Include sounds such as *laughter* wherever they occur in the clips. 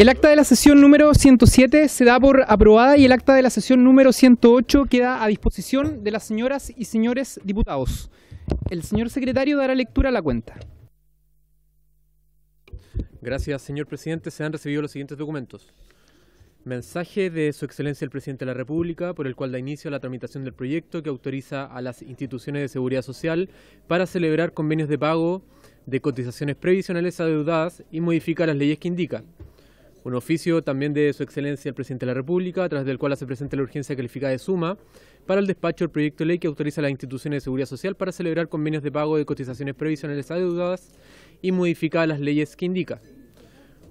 El acta de la sesión número 107 se da por aprobada y el acta de la sesión número 108 queda a disposición de las señoras y señores diputados. El señor secretario dará lectura a la cuenta. Gracias, señor presidente. Se han recibido los siguientes documentos. Mensaje de Su Excelencia el Presidente de la República, por el cual da inicio a la tramitación del proyecto que autoriza a las instituciones de seguridad social para celebrar convenios de pago de cotizaciones previsionales adeudadas y modifica las leyes que indica. Un oficio también de Su Excelencia el Presidente de la República, a través del cual hace presente la urgencia calificada de suma para el despacho del proyecto de ley que autoriza a las instituciones de seguridad social para celebrar convenios de pago de cotizaciones previsionales adeudadas y modificar las leyes que indica.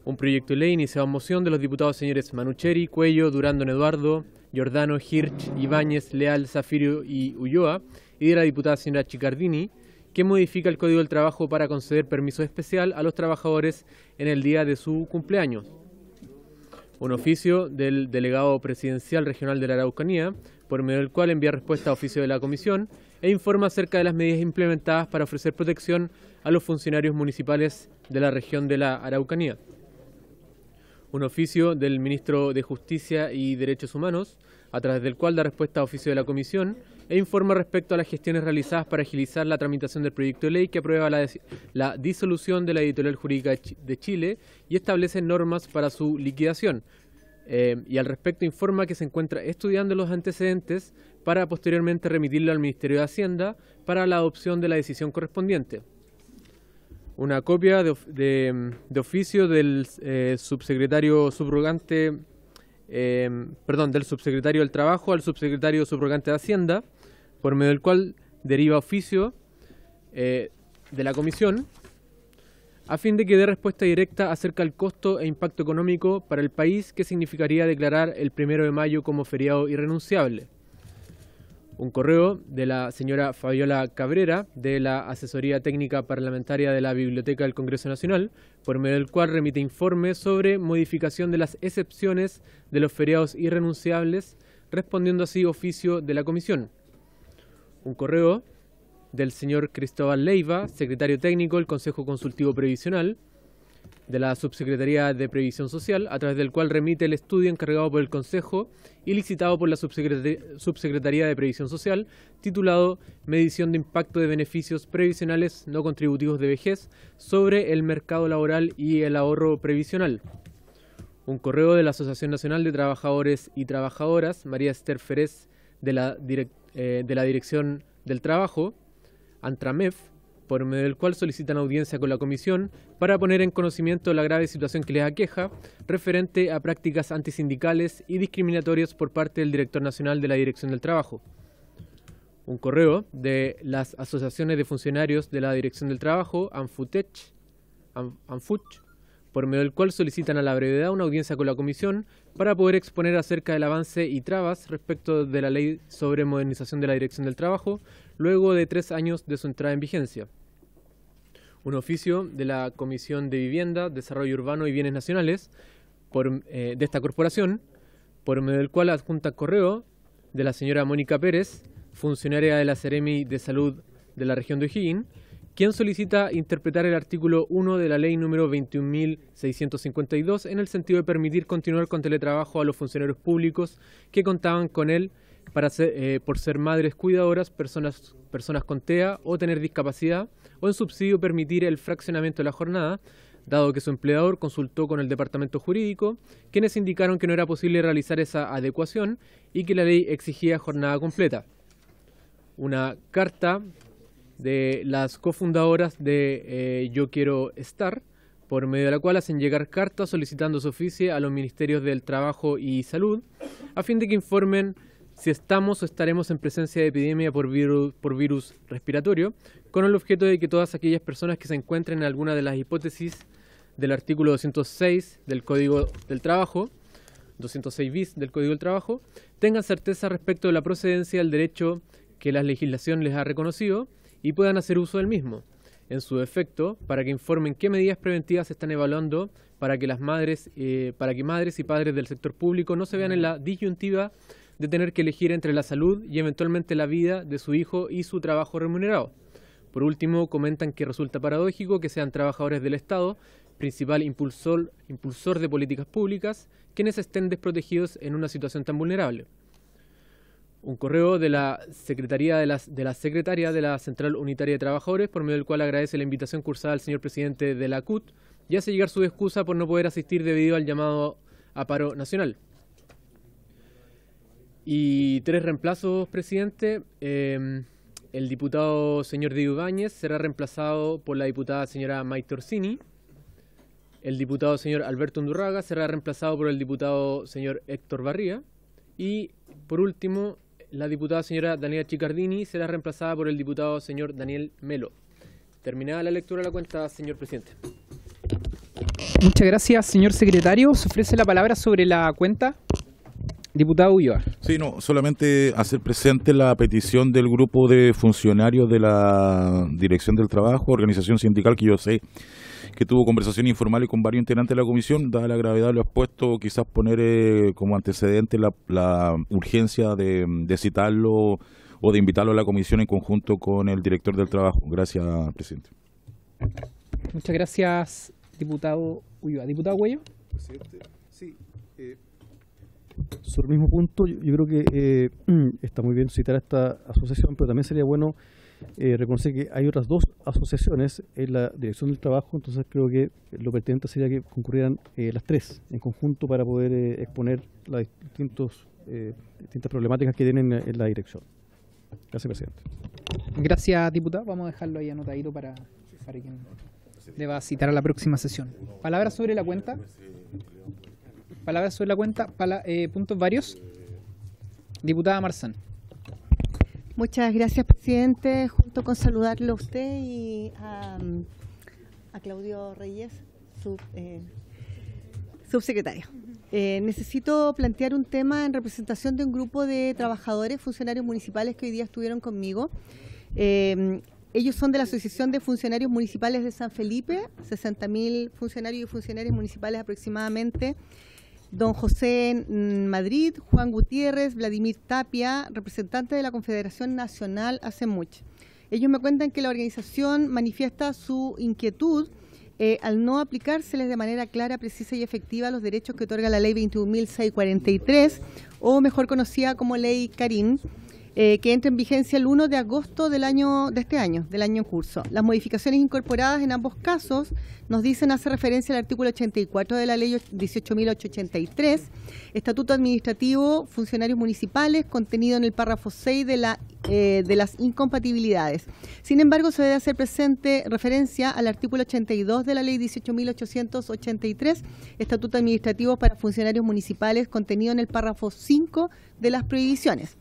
Un proyecto de ley iniciado en moción de los diputados señores Manucheri, Cuello, Durando Eduardo, Giordano, Hirsch, Ibáñez, Leal, Zafirio y Ulloa, y de la diputada señora Chicardini, que modifica el Código del Trabajo para conceder permiso especial a los trabajadores en el día de su cumpleaños un oficio del delegado presidencial regional de la Araucanía, por medio del cual envía respuesta a oficio de la Comisión e informa acerca de las medidas implementadas para ofrecer protección a los funcionarios municipales de la región de la Araucanía. Un oficio del ministro de Justicia y Derechos Humanos, a través del cual da respuesta a oficio de la Comisión e informa respecto a las gestiones realizadas para agilizar la tramitación del proyecto de ley que aprueba la, disolución de la editorial jurídica de Chile y establece normas para su liquidación. Eh, y al respecto informa que se encuentra estudiando los antecedentes para posteriormente remitirlo al Ministerio de Hacienda para la adopción de la decisión correspondiente. Una copia de, oficio del eh, subsecretario subrogante, eh, perdón, del subsecretario del Trabajo al subsecretario subrogante de Hacienda, por medio del cual deriva oficio eh, de la Comisión a fin de que dé respuesta directa acerca del costo e impacto económico para el país que significaría declarar el primero de mayo como feriado irrenunciable. Un correo de la señora Fabiola Cabrera, de la Asesoría Técnica Parlamentaria de la Biblioteca del Congreso Nacional, por medio del cual remite informes sobre modificación de las excepciones de los feriados irrenunciables, respondiendo así oficio de la Comisión. Un correo del señor Cristóbal Leiva, secretario técnico del Consejo Consultivo Previsional de la Subsecretaría de Previsión Social, a través del cual remite el estudio encargado por el Consejo y licitado por la Subsecretaría de Previsión Social, titulado Medición de Impacto de Beneficios Previsionales No Contributivos de Vejez sobre el Mercado Laboral y el Ahorro Previsional. Un correo de la Asociación Nacional de Trabajadores y Trabajadoras, María Esther Ferez, de la eh, de la Dirección del Trabajo, Antramef, por medio del cual solicitan audiencia con la Comisión para poner en conocimiento la grave situación que les aqueja referente a prácticas antisindicales y discriminatorias por parte del Director Nacional de la Dirección del Trabajo. Un correo de las asociaciones de funcionarios de la Dirección del Trabajo, ANFUTECH, ANFUCH, por medio del cual solicitan a la brevedad una audiencia con la Comisión para poder exponer acerca del avance y trabas respecto de la Ley sobre Modernización de la Dirección del Trabajo, luego de tres años de su entrada en vigencia. Un oficio de la Comisión de Vivienda, Desarrollo Urbano y Bienes Nacionales eh, de esta corporación, por medio del cual adjunta correo de la señora Mónica Pérez, funcionaria de la Ceremi de Salud de la región de O'Higgins, quien solicita interpretar el artículo 1 de la ley número 21.652 en el sentido de permitir continuar con teletrabajo a los funcionarios públicos que contaban con él para eh, por ser madres cuidadoras, personas, personas con TEA o tener discapacidad, o en subsidio permitir el fraccionamiento de la jornada, dado que su empleador consultó con el departamento jurídico, quienes indicaron que no era posible realizar esa adecuación y que la ley exigía jornada completa. Una carta de las cofundadoras de eh, Yo Quiero Estar, por medio de la cual hacen llegar cartas solicitando su oficio a los ministerios del Trabajo y Salud, a fin de que informen si estamos o estaremos en presencia de epidemia por virus, por virus respiratorio, con el objeto de que todas aquellas personas que se encuentren en alguna de las hipótesis del artículo 206 del Código del Trabajo, 206 bis del Código del Trabajo, tengan certeza respecto de la procedencia del derecho que la legislación les ha reconocido y puedan hacer uso del mismo. En su efecto, para que informen qué medidas preventivas se están evaluando para que las madres, eh, para que madres y padres del sector público no se vean en la disyuntiva de tener que elegir entre la salud y eventualmente la vida de su hijo y su trabajo remunerado. Por último, comentan que resulta paradójico que sean trabajadores del Estado principal impulsor, impulsor de políticas públicas, quienes estén desprotegidos en una situación tan vulnerable. Un correo de la Secretaría de la, de la Secretaria de la Central Unitaria de Trabajadores, por medio del cual agradece la invitación cursada al señor presidente de la CUT y hace llegar su excusa por no poder asistir debido al llamado a paro nacional. Y tres reemplazos, presidente. Eh, el diputado señor Diego Ibáñez será reemplazado por la diputada señora Maite Orsini. El diputado señor Alberto Undurraga será reemplazado por el diputado señor Héctor Barría. Y por último, la diputada señora Daniela Chicardini será reemplazada por el diputado señor Daniel Melo. Terminada la lectura de la cuenta, señor presidente. Muchas gracias, señor secretario. Se ofrece la palabra sobre la cuenta. Diputado Ulloa. Sí, no, solamente hacer presente la petición del grupo de funcionarios de la Dirección del Trabajo, organización sindical que yo sé que tuvo conversación informal con varios integrantes de la comisión, dada la gravedad lo puesto, quizás poner eh, como antecedente la, la urgencia de, de, citarlo o de invitarlo a la comisión en conjunto con el director del trabajo. Gracias, presidente. Muchas gracias, diputado Ulloa. Diputado Huello. Presidente, sí. Eh, sobre el mismo punto, yo, creo que eh, *clears throat* está muy bien citar a esta asociación, pero también sería bueno eh, reconocer que hay otras dos asociaciones en la Dirección del Trabajo, entonces creo que lo pertinente sería que concurrieran eh, las tres en conjunto para poder exponer las distintos, distintas problemáticas que tienen en, en la dirección. Gracias, presidente. Gracias, diputado. Vamos a dejarlo ahí anotadito para, para quien le va a citar a la próxima sesión. Palabras sobre la cuenta. Palabras sobre la cuenta. Eh, puntos varios. Diputada Marzán. Muchas gracias, presidente. Junto con saludarlo a usted y a, a Claudio Reyes, eh, subsecretario. Eh, necesito plantear un tema en representación de un grupo de trabajadores, funcionarios municipales que hoy día estuvieron conmigo. Ellos son de la Asociación de Funcionarios Municipales de San Felipe, 60.000 funcionarios y funcionarias municipales aproximadamente don José mm, Madrid, Juan Gutiérrez, Vladimir Tapia, representante de la Confederación Nacional ACEMUCH. Ellos me cuentan que la organización manifiesta su inquietud eh, al no aplicárseles de manera clara, precisa y efectiva los derechos que otorga la Ley 21.643, o mejor conocida como Ley Carín, eh, que entra en vigencia el 1 de agosto del año de este año, del año en curso. Las modificaciones incorporadas en ambos casos nos dicen hace referencia al artículo 84 de la ley 18.883, Estatuto Administrativo, Funcionarios Municipales, contenido en el párrafo 6 de, la, eh, de las incompatibilidades. Sin embargo, se debe hacer presente referencia al artículo 82 de la ley 18.883, Estatuto Administrativo para Funcionarios Municipales, contenido en el párrafo 5 de las prohibiciones.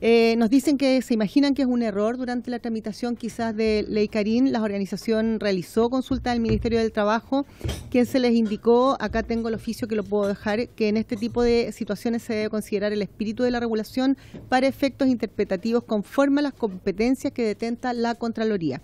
Eh, nos dicen que se imaginan que es un error durante la tramitación quizás de Ley Carín. La organización realizó consulta del Ministerio del Trabajo, quien se les indicó, acá tengo el oficio que lo puedo dejar, que en este tipo de situaciones se debe considerar el espíritu de la regulación para efectos interpretativos conforme a las competencias que detenta la Contraloría.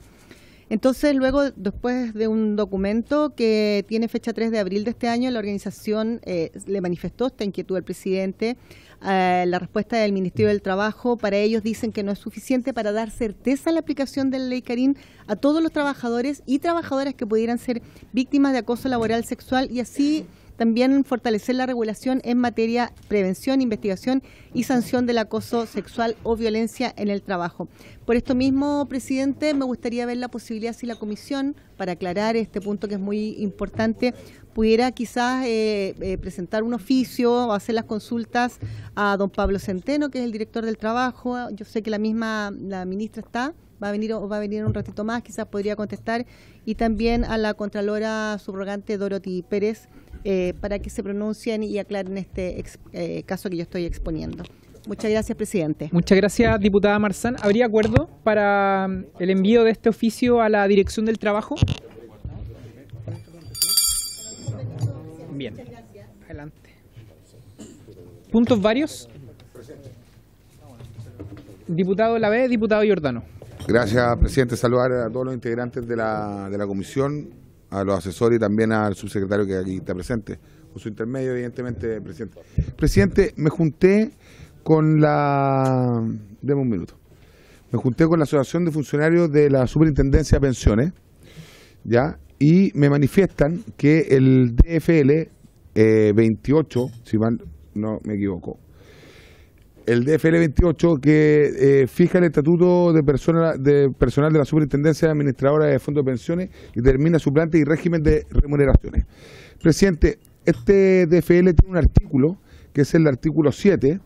Entonces, luego, después de un documento que tiene fecha 3 de abril de este año, la organización eh, le manifestó esta inquietud al presidente. Eh, la respuesta del Ministerio del Trabajo, para ellos dicen que no es suficiente para dar certeza a la aplicación de la ley Carín a todos los trabajadores y trabajadoras que pudieran ser víctimas de acoso laboral sexual y así también fortalecer la regulación en materia prevención, investigación y sanción del acoso sexual o violencia en el trabajo. Por esto mismo, presidente, me gustaría ver la posibilidad si la comisión, para aclarar este punto que es muy importante, pudiera quizás eh, eh, presentar un oficio o hacer las consultas a don Pablo Centeno, que es el director del trabajo. Yo sé que la misma la ministra está, va a venir va a venir un ratito más, quizás podría contestar, y también a la contralora subrogante Dorothy Pérez, eh, para que se pronuncien y aclaren este eh, caso que yo estoy exponiendo. Muchas gracias, presidente. Muchas gracias, diputada Marzán. ¿Habría acuerdo para mm, el envío de este oficio a la Dirección del Trabajo? Bien, adelante. ¿Puntos varios? Diputado Lavé, diputado Giordano. Gracias, presidente. Saludar a todos los integrantes de la, de la comisión, a los asesores y también al subsecretario que aquí está presente. Por su intermedio, evidentemente, presidente. Presidente, me junté con la... Deme un minuto. Me junté con la Asociación de Funcionarios de la Superintendencia de Pensiones, ¿ya? y me manifiestan que el DFL 28, si mal no me equivoco, el DFL 28 que eh, fija el estatuto de, persona, de personal de la Superintendencia Administradora de Fondos de Pensiones y determina su planta y régimen de remuneraciones. Presidente, este DFL tiene un artículo, que es el artículo 7,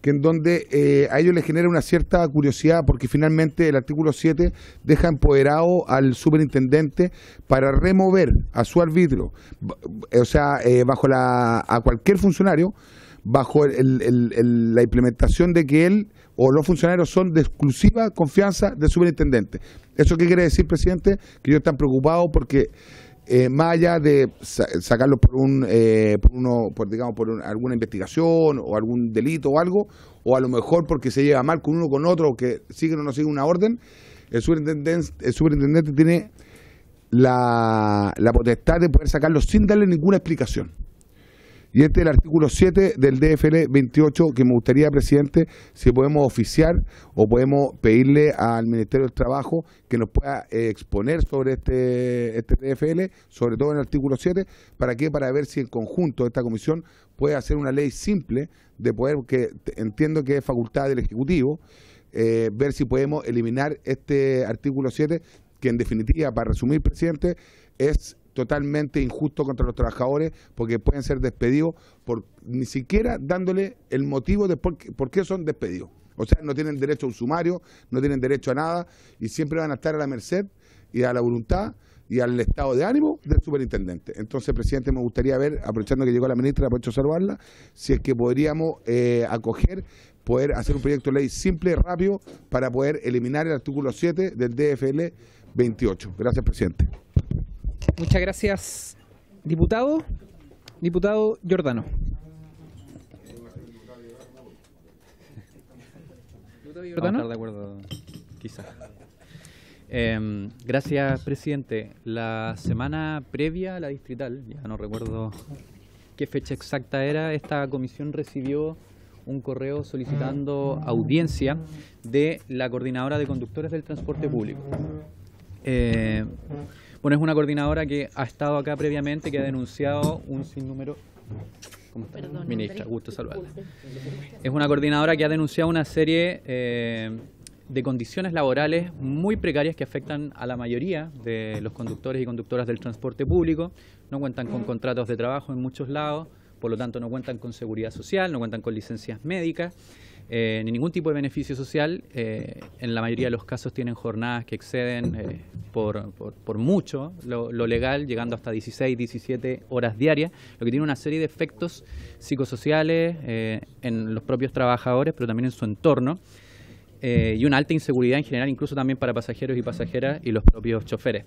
que en donde eh, a ellos les genera una cierta curiosidad porque finalmente el artículo 7 deja empoderado al superintendente para remover a su arbitrio, o sea, eh, bajo la, a cualquier funcionario, bajo la implementación de que él o los funcionarios son de exclusiva confianza del superintendente. ¿Eso qué quiere decir, presidente? Que ellos están preocupados porque eh, más allá de sacarlos por un, eh, por uno, por, digamos, por alguna investigación o algún delito o algo, o a lo mejor porque se lleva mal con uno con otro, o que siguen o no siguen una orden, el superintendente, el superintendente tiene la, la potestad de poder sacarlos sin darle ninguna explicación. Y este es el artículo 7 del DFL 28 que me gustaría, presidente, si podemos oficiar o podemos pedirle al Ministerio del Trabajo que nos pueda eh, exponer sobre este, este DFL, sobre todo en el artículo 7, ¿para qué? Para ver si en conjunto esta comisión puede hacer una ley simple de poder, que entiendo que es facultad del Ejecutivo, eh, ver si podemos eliminar este artículo 7, que en definitiva, para resumir, presidente, es totalmente injusto contra los trabajadores porque pueden ser despedidos por ni siquiera dándole el motivo de por qué, son despedidos. O sea, no tienen derecho a un sumario, no tienen derecho a nada y siempre van a estar a la merced y a la voluntad y al estado de ánimo del superintendente. Entonces, presidente, me gustaría ver, aprovechando que llegó la ministra, aprovecho salvarla, si es que podríamos eh, acoger, poder hacer un proyecto de ley simple, rápido, para poder eliminar el artículo 7 del DFL 28. Gracias, presidente. Muchas gracias, diputado. Diputado Giordano. De acuerdo, quizás. Em, gracias, presidente. La semana previa a la distrital, ya no recuerdo qué fecha exacta era, esta comisión recibió un correo solicitando audiencia de la coordinadora de conductores del transporte público. Eh, bueno, es una coordinadora que ha estado acá previamente, que ha denunciado un sinnúmero... ¿Cómo está? Ministra, gusto saludarla. Es una coordinadora que ha denunciado una serie eh, de condiciones laborales muy precarias que afectan a la mayoría de los conductores y conductoras del transporte público. No cuentan con contratos de trabajo en muchos lados, por lo tanto no cuentan con seguridad social, no cuentan con licencias médicas eh, ni ningún tipo de beneficio social. Eh, en la mayoría de los casos tienen jornadas que exceden eh, por, por, mucho lo, legal, llegando hasta 16, 17 horas diarias, lo que tiene una serie de efectos psicosociales en los propios trabajadores, pero también en su entorno. y una alta inseguridad en general, incluso también para pasajeros y pasajeras y los propios choferes.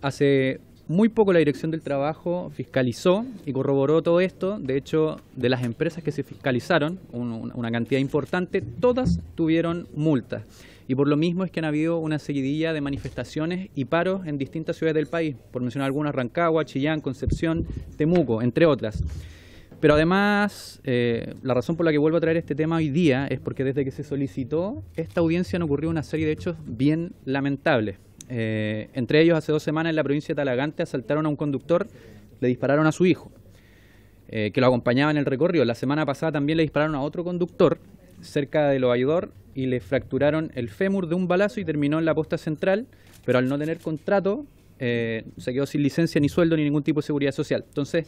Hace muy poco la Dirección del Trabajo fiscalizó y corroboró todo esto. De hecho, de las empresas que se fiscalizaron, una cantidad importante, todas tuvieron multas. Y por lo mismo es que han habido una seguidilla de manifestaciones y paros en distintas ciudades del país, por mencionar algunas, Rancagua, Chillán, Concepción, Temuco, entre otras. Pero además, eh, la razón por la que vuelvo a traer este tema hoy día es porque desde que se solicitó esta audiencia han ocurrido una serie de hechos bien lamentables. Eh, entre ellos, hace dos semanas en la provincia de Talagante asaltaron a un conductor, le dispararon a su hijo, eh, que lo acompañaba en el recorrido. La semana pasada también le dispararon a otro conductor cerca de Loayudor y le fracturaron el fémur de un balazo y terminó en la posta central, pero al no tener contrato eh, se quedó sin licencia ni sueldo ni ningún tipo de seguridad social. Entonces,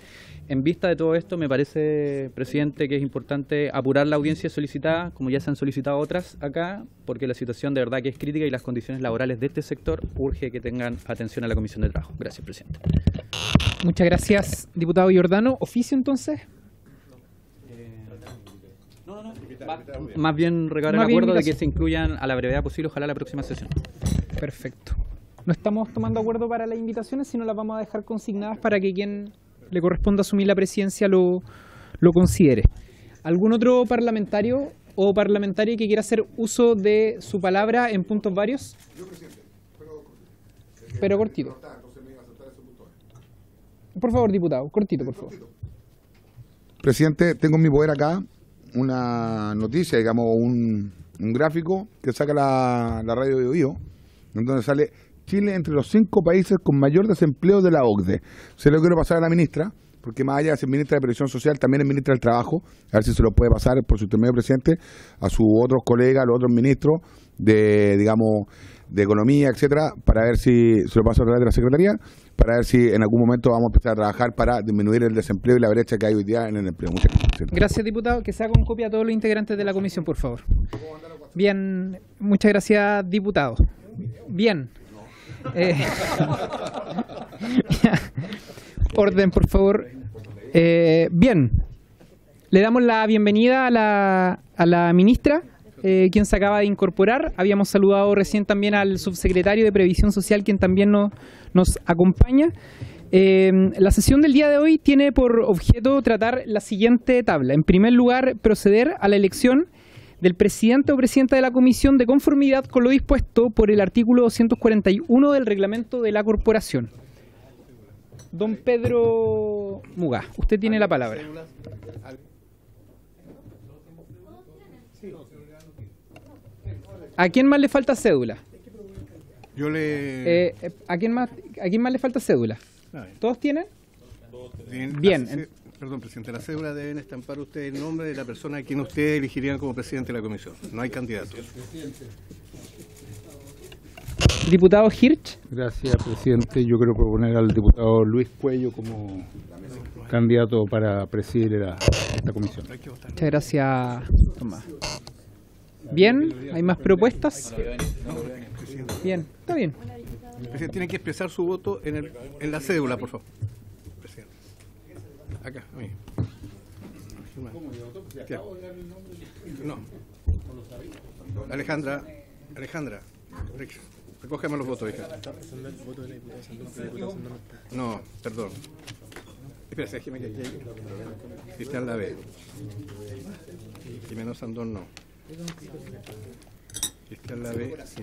en vista de todo esto, me parece, presidente, que es importante apurar la audiencia solicitada, como ya se han solicitado otras acá, porque la situación de verdad que es crítica y las condiciones laborales de este sector urge que tengan atención a la Comisión de Trabajo. Gracias, presidente. Muchas gracias, diputado Giordano. ¿Oficio entonces? Más bien recabar el acuerdo de que se incluyan a la brevedad posible, ojalá la próxima sesión. Perfecto no estamos tomando acuerdo para las invitaciones, sino las vamos a dejar consignadas para que quien le corresponda asumir la presidencia lo, lo considere. ¿Algún otro parlamentario o parlamentaria que quiera hacer uso de su palabra en puntos varios? Yo, presidente, pero, cortito. Por favor, diputado, cortito, por favor. Presidente, tengo en mi poder acá una noticia, digamos, un, un gráfico que saca la, la radio de Bio, en donde sale Chile entre los cinco países con mayor desempleo de la OCDE. Se lo quiero pasar a la ministra, porque más allá de ser ministra de Previsión Social, también es ministra del Trabajo, a ver si se lo puede pasar por su intermedio presidente a sus otros colegas, a los otros ministros de, digamos, de Economía, etcétera, para ver si se lo pasa a través de la Secretaría, para ver si en algún momento vamos a empezar a trabajar para disminuir el desempleo y la brecha que hay hoy día en el empleo. Muchas gracias. Gracias, diputado. Que se haga con copia a todos los integrantes de la comisión, por favor. Bien, muchas gracias, diputado. Bien. Eh, *laughs* orden, por favor. Eh, bien. Le damos la bienvenida a la, a la ministra, eh, quien se acaba de incorporar. Habíamos saludado recién también al subsecretario de Previsión Social, quien también nos, nos acompaña. Eh, la sesión del día de hoy tiene por objeto tratar la siguiente tabla. En primer lugar, proceder a la elección del presidente o presidenta de la comisión de conformidad con lo dispuesto por el artículo 241 del reglamento de la corporación. Don Pedro Muga, usted tiene la palabra. ¿A quién más le falta cédula? Yo le. Eh, eh, ¿a, quién más, ¿A quién más le falta cédula? ¿Todos tienen? bien, Perdón, presidente. La cédula deben estampar usted el nombre de la persona a quien usted elegirían como presidente de la comisión. No hay candidatos. Diputado Hirsch. Gracias, presidente. Yo quiero proponer al diputado Luis Cuello como candidato para presidir la- esta comisión. Muchas gracias, Tomás. Bien, ¿hay más propuestas? Bien, está bien. El presidente tiene que expresar su voto en, el, en la cédula, por favor. Acá, a mí. Ya. No. Alejandra, Alejandra, recógeme los votos, hija. No, perdón. Espera, déjeme que aquí hay- Cristian Lave. Jimeno Sandón no. Cristian Lave, sí.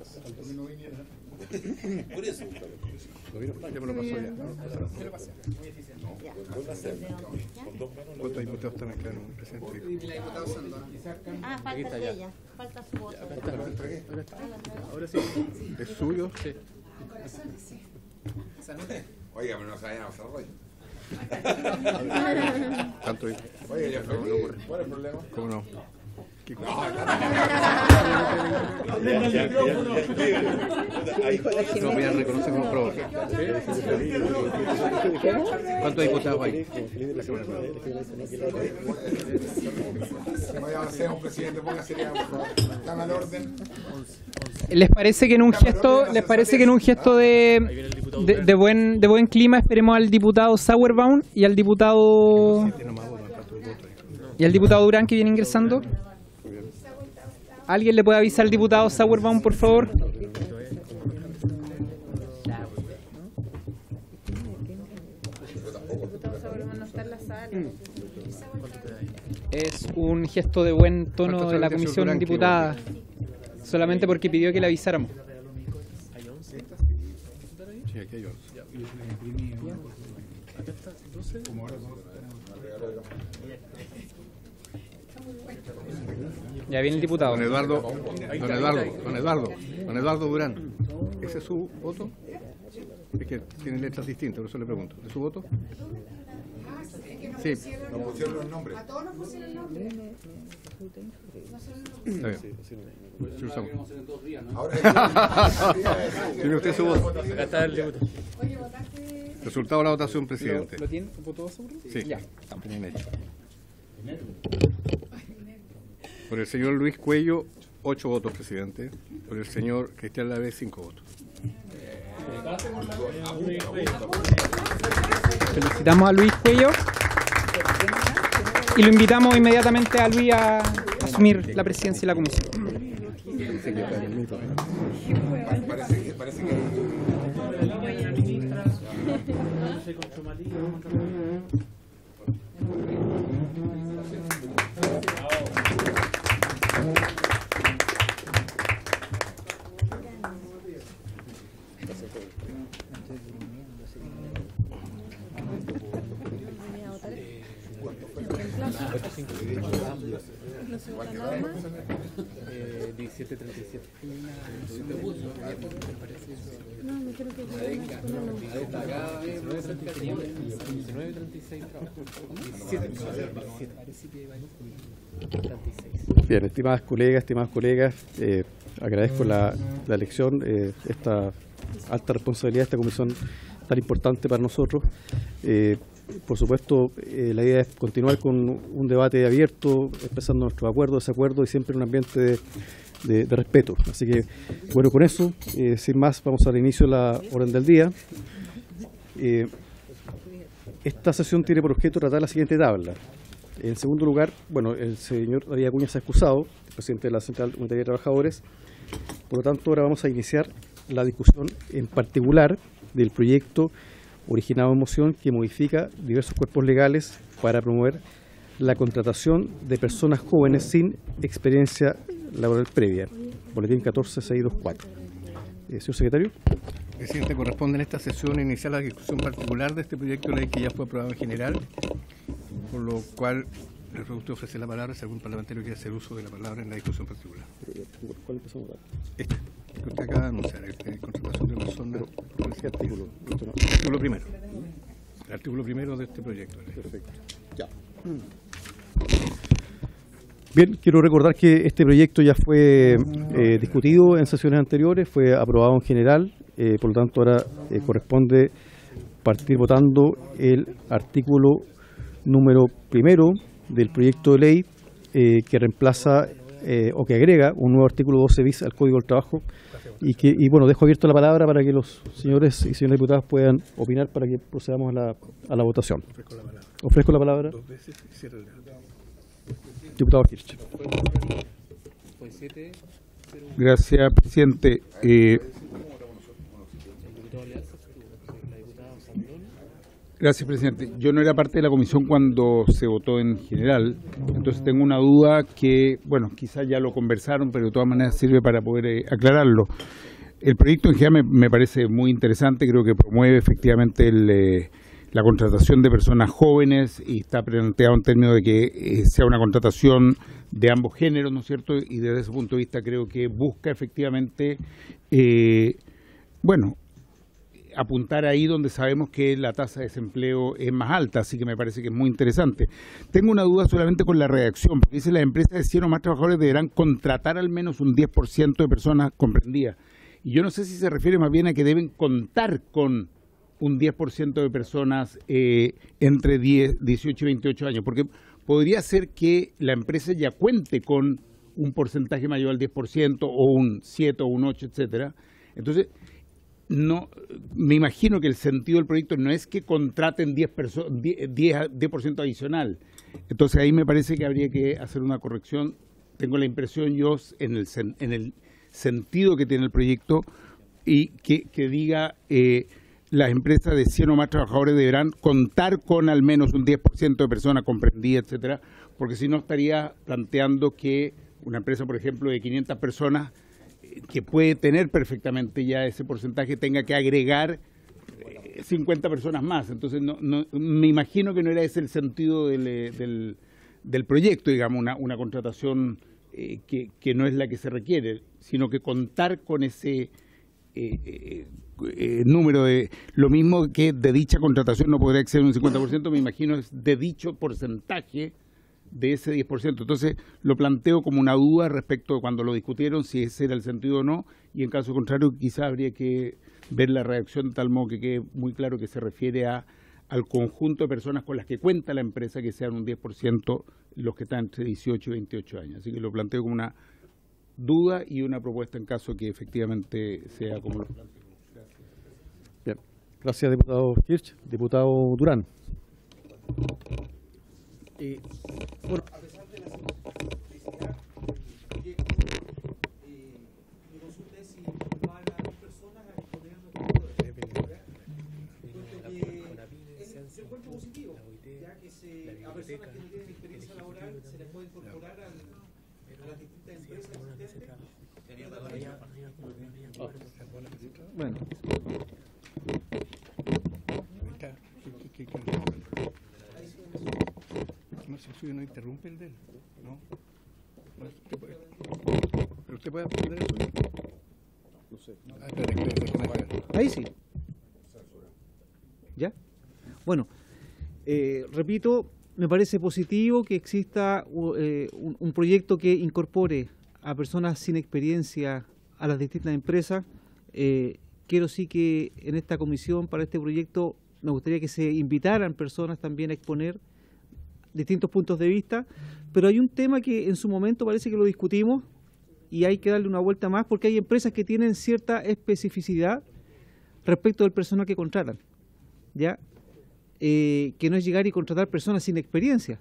Allá. Ya me lo pasó ya. ¿Cuántos diputados están acá? No, presidente? Ah, falta ella, falta su voto. ¿Es suyo? Sí. Oiga, pero no se vayan a pasar rollo. ¿Cuánto hay? Oye, ya, no, ¿cuál es el problema? ¿Cómo no? ¿Qué No voy a reconocer como pro. ¿Cuántos diputados hay? ¿Les parece que en un gesto, les parece que en un gesto de, de, de buen de buen clima esperemos al diputado Sauerbaum y al diputado y al diputado Durán que viene ingresando? ¿Alguien le puede avisar al diputado Sauerbaum, por favor? Es un gesto de buen tono ¿Cuántos de la comisión diputada, solamente porque pidió que le avisáramos. Sí, aquí hay once. Ya viene el diputado. Don Eduardo, don Eduardo, don Eduardo, don Eduardo Durán, ¿ese es su voto? Es que tiene letras distintas, por eso le pregunto. ¿Es su voto? Sí. No pusieron los nombres. Está bien. Señor Saúl. Ahora Tiene *laughs* usted su voto. Acá está el diputado. Resultado de la votación, presidente. ¿Lo tiene? ¿Votó seguro? Sí, Ya. bien hecho. Por el señor Luis Cuello, ocho votos, presidente. Por el señor Cristian Lave, cinco votos. Felicitamos a Luis Cuello. Y lo invitamos inmediatamente a Luis a asumir la presidencia de la comisión. parece que, Bien, estimadas colegas, estimados colegas, eh, agradezco la, elección, eh, esta alta responsabilidad, esta comisión tan importante para nosotros. Eh, por supuesto, eh, la idea es continuar con un debate abierto, expresando nuestros acuerdos, desacuerdos y siempre en un ambiente de, de- de respeto. Así que, bueno, con eso, eh, sin más, vamos al inicio de la orden del día. Eh, esta sesión tiene por objeto tratar la siguiente tabla. En segundo lugar, bueno, el señor David Acuña se ha excusado, el presidente de la Central Unitaria de Trabajadores. Por lo tanto, ahora vamos a iniciar la discusión en particular del proyecto originado en moción que modifica diversos cuerpos legales para promover la contratación de personas jóvenes sin experiencia laboral previa. Boletín 14624. Eh, señor secretario. Presidente, corresponde en esta sesión iniciar la discusión particular de este proyecto de ley que ya fue aprobado en general, por lo cual a usted ofrecer la palabra si algún parlamentario quiere hacer uso de la palabra en la discusión particular. ¿Cuál empezamos a Este, que usted acaba de anunciar, el, el contratación de personas. ¿Qué artículo? El artículo primero. El artículo primero de este proyecto. Perfecto. Ya. Bien, quiero recordar que este proyecto ya fue eh, discutido en sesiones anteriores, fue aprobado en general, eh, por lo tanto ahora eh, corresponde partir votando el artículo número primero del proyecto de ley eh, que reemplaza eh, o que agrega un nuevo artículo 12 bis al Código del Trabajo y que y bueno dejo abierta la palabra para que los señores y señoras diputadas puedan opinar para que procedamos a la, a la votación. Ofrezco la palabra. Diputado Kirch. Gracias, presidente. Eh, gracias, presidente. Yo no era parte de la comisión cuando se votó en general, entonces tengo una duda que, bueno, quizás ya lo conversaron, pero de todas maneras sirve para poder eh, aclararlo. El proyecto en general me, parece muy interesante, creo que promueve efectivamente el, eh, la contratación de personas jóvenes y está planteado en términos de que eh, sea una contratación de ambos géneros, ¿no es cierto? Y desde ese punto de vista creo que busca efectivamente, eh, bueno, apuntar ahí donde sabemos que la tasa de desempleo es más alta, así que me parece que es muy interesante. Tengo una duda solamente con la redacción, porque dice las empresas de 100 o más trabajadores deberán contratar al menos un 10% de personas comprendidas. Y yo no sé si se refiere más bien a que deben contar con un 10% de personas eh, entre 10, 18 y 28 años, porque podría ser que la empresa ya cuente con un porcentaje mayor al 10% o un 7 o un 8, etcétera. Entonces, no me imagino que el sentido del proyecto no es que contraten 10 perso- 10, 10 10% adicional. Entonces ahí me parece que habría que hacer una corrección. Tengo la impresión yo en el, en el sentido que tiene el proyecto y que, diga eh, las empresas de 100 o más trabajadores deberán contar con al menos un 10% de personas comprendidas, etcétera, porque si no estaría planteando que una empresa, por ejemplo, de 500 personas que puede tener perfectamente ya ese porcentaje tenga que agregar eh, 50 personas más. Entonces, no, no, me imagino que no era ese el sentido del, eh, del, del proyecto, digamos, una, una contratación eh, que, que no es la que se requiere, sino que contar con ese eh, eh, eh, número de... Lo mismo que de dicha contratación no podría exceder un 50%, me imagino es de dicho porcentaje de ese 10%. Entonces, lo planteo como una duda respecto de cuando lo discutieron, si ese era el sentido o no, y en caso contrario, quizás habría que ver la reacción de tal modo que quede muy claro que se refiere a al conjunto de personas con las que cuenta la empresa que sean un 10% los que están entre 18 y 28 años. Así que lo planteo como una duda y una propuesta en caso que efectivamente sea como lo planteo. Bien. Gracias, diputado Kirch. Diputado Durán. Eh, bueno, a pesar de la simplicidad del proyecto, eh, mi consulta es si van a dos personas a exponer nuestro es Yo encuentro positivo, ya que se, a personas que no tienen experiencia laboral se les puede incorporar al, a las distintas empresas existentes. Bueno. Interrumpe el ¿no? Usted puede- usted puede el suyo. No sé. Ah, espérate, espérate. Ahí sí. ¿Ya? Bueno, eh, repito, me parece positivo que exista eh, un, un proyecto que incorpore a personas sin experiencia a las distintas empresas. Eh, quiero sí que en esta comisión para este proyecto me gustaría que se invitaran personas también a exponer distintos puntos de vista, pero hay un tema que en su momento parece que lo discutimos y hay que darle una vuelta más porque hay empresas que tienen cierta especificidad respecto del personal que contratan, ¿ya? Eh, que no es llegar y contratar personas sin experiencia.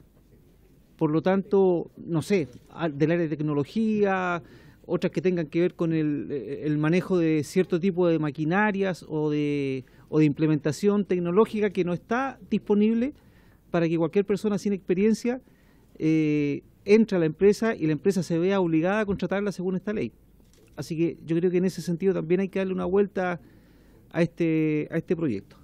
Por lo tanto, no sé, del área de tecnología, otras que tengan que ver con el, eh, el manejo de cierto tipo de maquinarias o de, o de implementación tecnológica que no está disponible para que cualquier persona sin experiencia eh, entre a la empresa y la empresa se vea obligada a contratarla según esta ley. Así que yo creo que en ese sentido también hay que darle una vuelta a este, a este proyecto.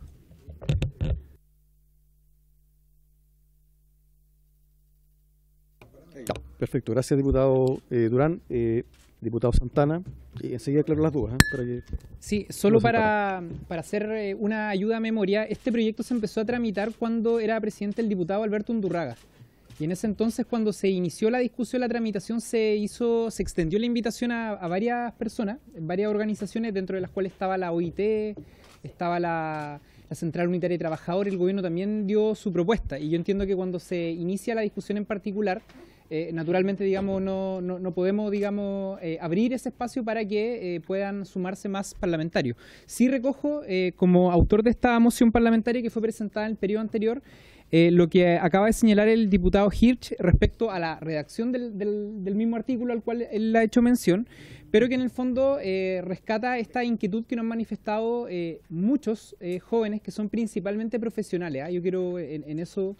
Perfecto. Gracias, diputado eh, Durán. Eh, diputado Santana. Y enseguida aclaro las dudas. ¿eh? Para que- Sí, solo Lo para, para hacer eh, una ayuda a memoria, este proyecto se empezó a tramitar cuando era presidente el diputado Alberto Undurraga. Y en ese entonces, cuando se inició la discusión, la tramitación, se hizo, se extendió la invitación a, a varias personas, varias organizaciones, dentro de las cuales estaba la OIT, estaba la, la Central Unitaria de Trabajadores, el gobierno también dio su propuesta. Y yo entiendo que cuando se inicia la discusión en particular, eh, naturalmente, digamos, no, no, podemos, digamos, eh, abrir ese espacio para que eh, puedan sumarse más parlamentarios. Sí recojo, como autor de esta moción parlamentaria que fue presentada en el periodo anterior, lo que acaba de señalar el diputado Hirsch respecto a la redacción del, del- mismo artículo al cual él ha hecho mención, pero que en el fondo rescata esta inquietud que nos han manifestado muchos jóvenes que son principalmente profesionales. ¿ah? Yo quiero en eso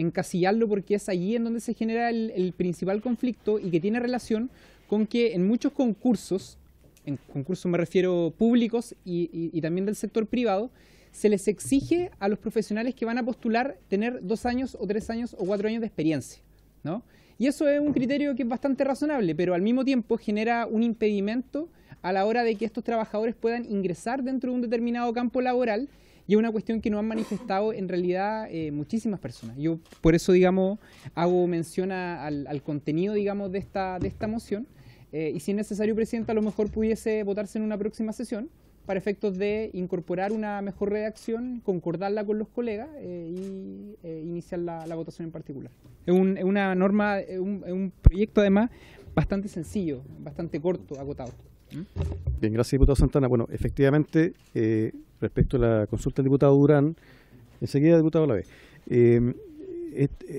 encasillarlo porque es allí en donde se genera el, principal conflicto y que tiene relación con que en muchos concursos, en concursos me refiero públicos y, y- y también del sector privado, se les exige a los profesionales que van a postular tener dos años o tres años o cuatro años de experiencia. ¿no? Y eso es un criterio que es bastante razonable, pero al mismo tiempo genera un impedimento a la hora de que estos trabajadores puedan ingresar dentro de un determinado campo laboral y es una cuestión que nos han manifestado en realidad eh, muchísimas personas. Yo por eso, digamos, hago mención al, contenido, digamos, de esta, de esta moción eh, y si es necesario, Presidenta, a lo mejor pudiese votarse en una próxima sesión para efectos de incorporar una mejor redacción, concordarla con los colegas eh, y eh, iniciar la, votación en particular. Es, un- es una norma, es un, proyecto además bastante sencillo, bastante corto, agotado. Bien, gracias, diputado Santana. Bueno, efectivamente, respecto a la consulta del diputado Durán, enseguida, diputado la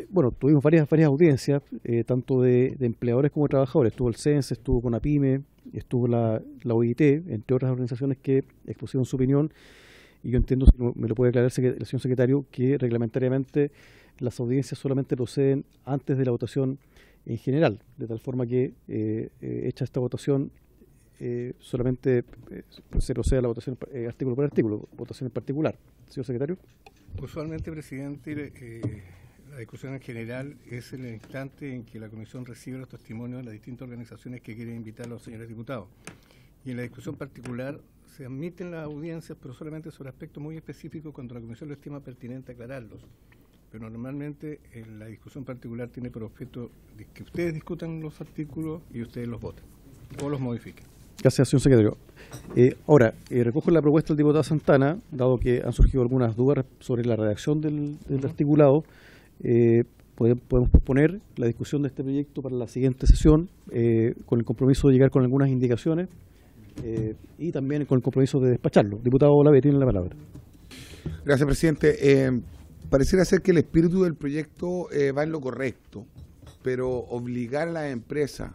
bueno, tuvimos varias varias audiencias, eh, tanto de, empleadores como de trabajadores. Estuvo el CENSE, estuvo con APIME, estuvo la, la OIT, entre otras organizaciones que expusieron su opinión. Y yo entiendo, si me lo puede aclarar el señor secretario, que reglamentariamente las audiencias solamente proceden antes de la votación en general, de tal forma que, eh, eh, hecha esta votación, eh, solamente eh, se procede a la votación eh, artículo por artículo, votación en particular. Señor secretario. Usualmente, presidente, eh, la discusión en general es el instante en que la comisión recibe los testimonios de las distintas organizaciones que quieren invitar a los señores diputados. Y en la discusión particular se admiten las audiencias, pero solamente sobre aspectos muy específicos cuando la comisión lo estima pertinente aclararlos. Pero normalmente en la discusión particular tiene por objeto que ustedes discutan los artículos y ustedes los voten o los modifiquen. Gracias, señor secretario. Eh, ahora, eh, recojo la propuesta del diputado Santana, dado que han surgido algunas dudas sobre la redacción del, del articulado. eh, pode- podemos posponer la discusión de este proyecto para la siguiente sesión, eh, con el compromiso de llegar con algunas indicaciones eh, y también con el compromiso de despacharlo. Diputado Olave, tiene la palabra. Gracias, presidente. Eh, pareciera ser que el espíritu del proyecto eh, va en lo correcto, pero obligar a las empresas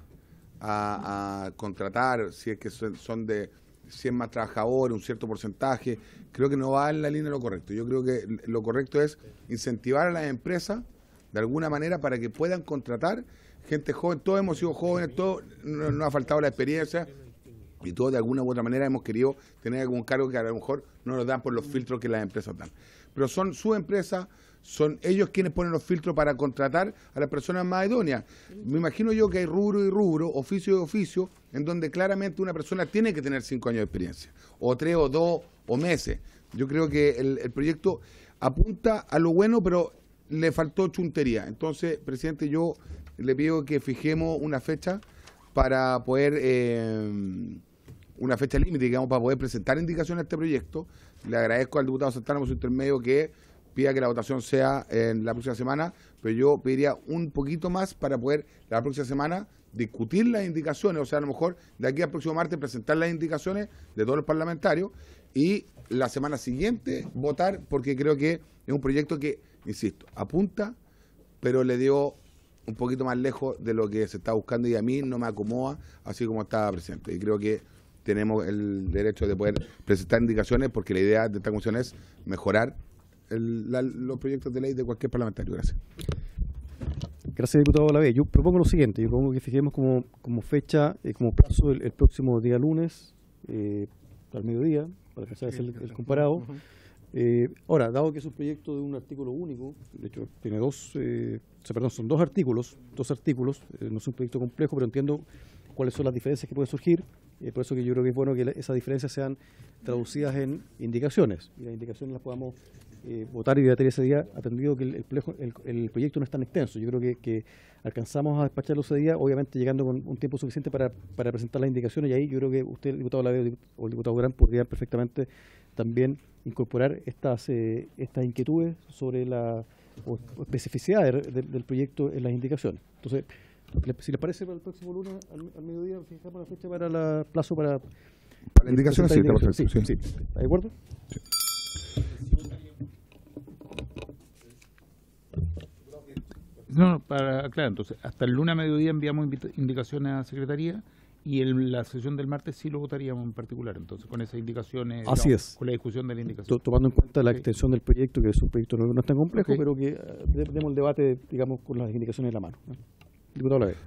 a, contratar, si es que son, de 100 más trabajadores, un cierto porcentaje, creo que no va en la línea de lo correcto. Yo creo que lo correcto es incentivar a las empresas de alguna manera para que puedan contratar gente joven, todos hemos sido jóvenes, todos no- nos ha faltado la experiencia y todos de alguna u otra manera hemos querido tener algún cargo que a lo mejor no nos dan por los filtros que las empresas dan. Pero son sus empresas, son ellos quienes ponen los filtros para contratar a las personas más idóneas. Me imagino yo que hay rubro y rubro, oficio y oficio, en donde claramente una persona tiene que tener cinco años de experiencia, o tres, o dos, o meses. Yo creo que el, proyecto apunta a lo bueno, pero le faltó chuntería. Entonces, presidente, yo le pido que fijemos una fecha para poder, eh, una fecha límite, digamos, para poder presentar indicaciones a este proyecto. Le agradezco al diputado Santana por su intermedio que pida que la votación sea en la próxima semana, pero yo pediría un poquito más para poder la próxima semana discutir las indicaciones, o sea, a lo mejor de aquí al próximo martes presentar las indicaciones de todos los parlamentarios y la semana siguiente votar, porque creo que es un proyecto que, insisto, apunta, pero le dio un poquito más lejos de lo que se está buscando y a mí no me acomoda así como estaba presente. Y creo que tenemos el derecho de poder presentar indicaciones porque la idea de esta comisión es mejorar el- la- los proyectos de ley de cualquier parlamentario. Gracias. Gracias, diputado Lavey. Yo propongo lo siguiente, yo propongo que fijemos como, como fecha, eh, como plazo el, el próximo día lunes, eh, al mediodía, para que se haga el, el comparado. Eh, ahora, dado que es un proyecto de un artículo único, de hecho tiene dos, eh, o sea, perdón, son dos artículos, dos artículos, eh, no es un proyecto complejo, pero entiendo cuáles son las diferencias que pueden surgir, eh, por eso que yo creo que es bueno que esas diferencias sean traducidas en indicaciones, y las indicaciones las podamos eh, votar y debatir ese día, atendido que el, el el- proyecto no es tan extenso. Yo creo que, alcanzamos a despacharlo ese día, obviamente llegando con un tiempo suficiente para, para presentar las indicaciones, y ahí yo creo que usted, el diputado Laveo o el diputado Gran, podrían perfectamente también incorporar estas, eh, estas inquietudes sobre la o especificidad de- de- del proyecto en las indicaciones. Entonces, le- si les parece para el próximo lunes al, al mediodía, fijamos la fecha para el plazo para... Para indicaciones, sí, presentar está indicaciones. perfecto, Sí, sí. ¿Está de acuerdo? No, no, para claro, entonces hasta el lunes a mediodía enviamos indicaciones a Secretaría y en la sesión del martes sí lo votaríamos en particular, entonces con esas indicaciones, Así digamos, es. con la discusión de la indicación. To- tomando en cuenta la extensión del proyecto, que es un proyecto no, no es tan complejo, pero que demos el debate, digamos, con las indicaciones en la mano. ¿no?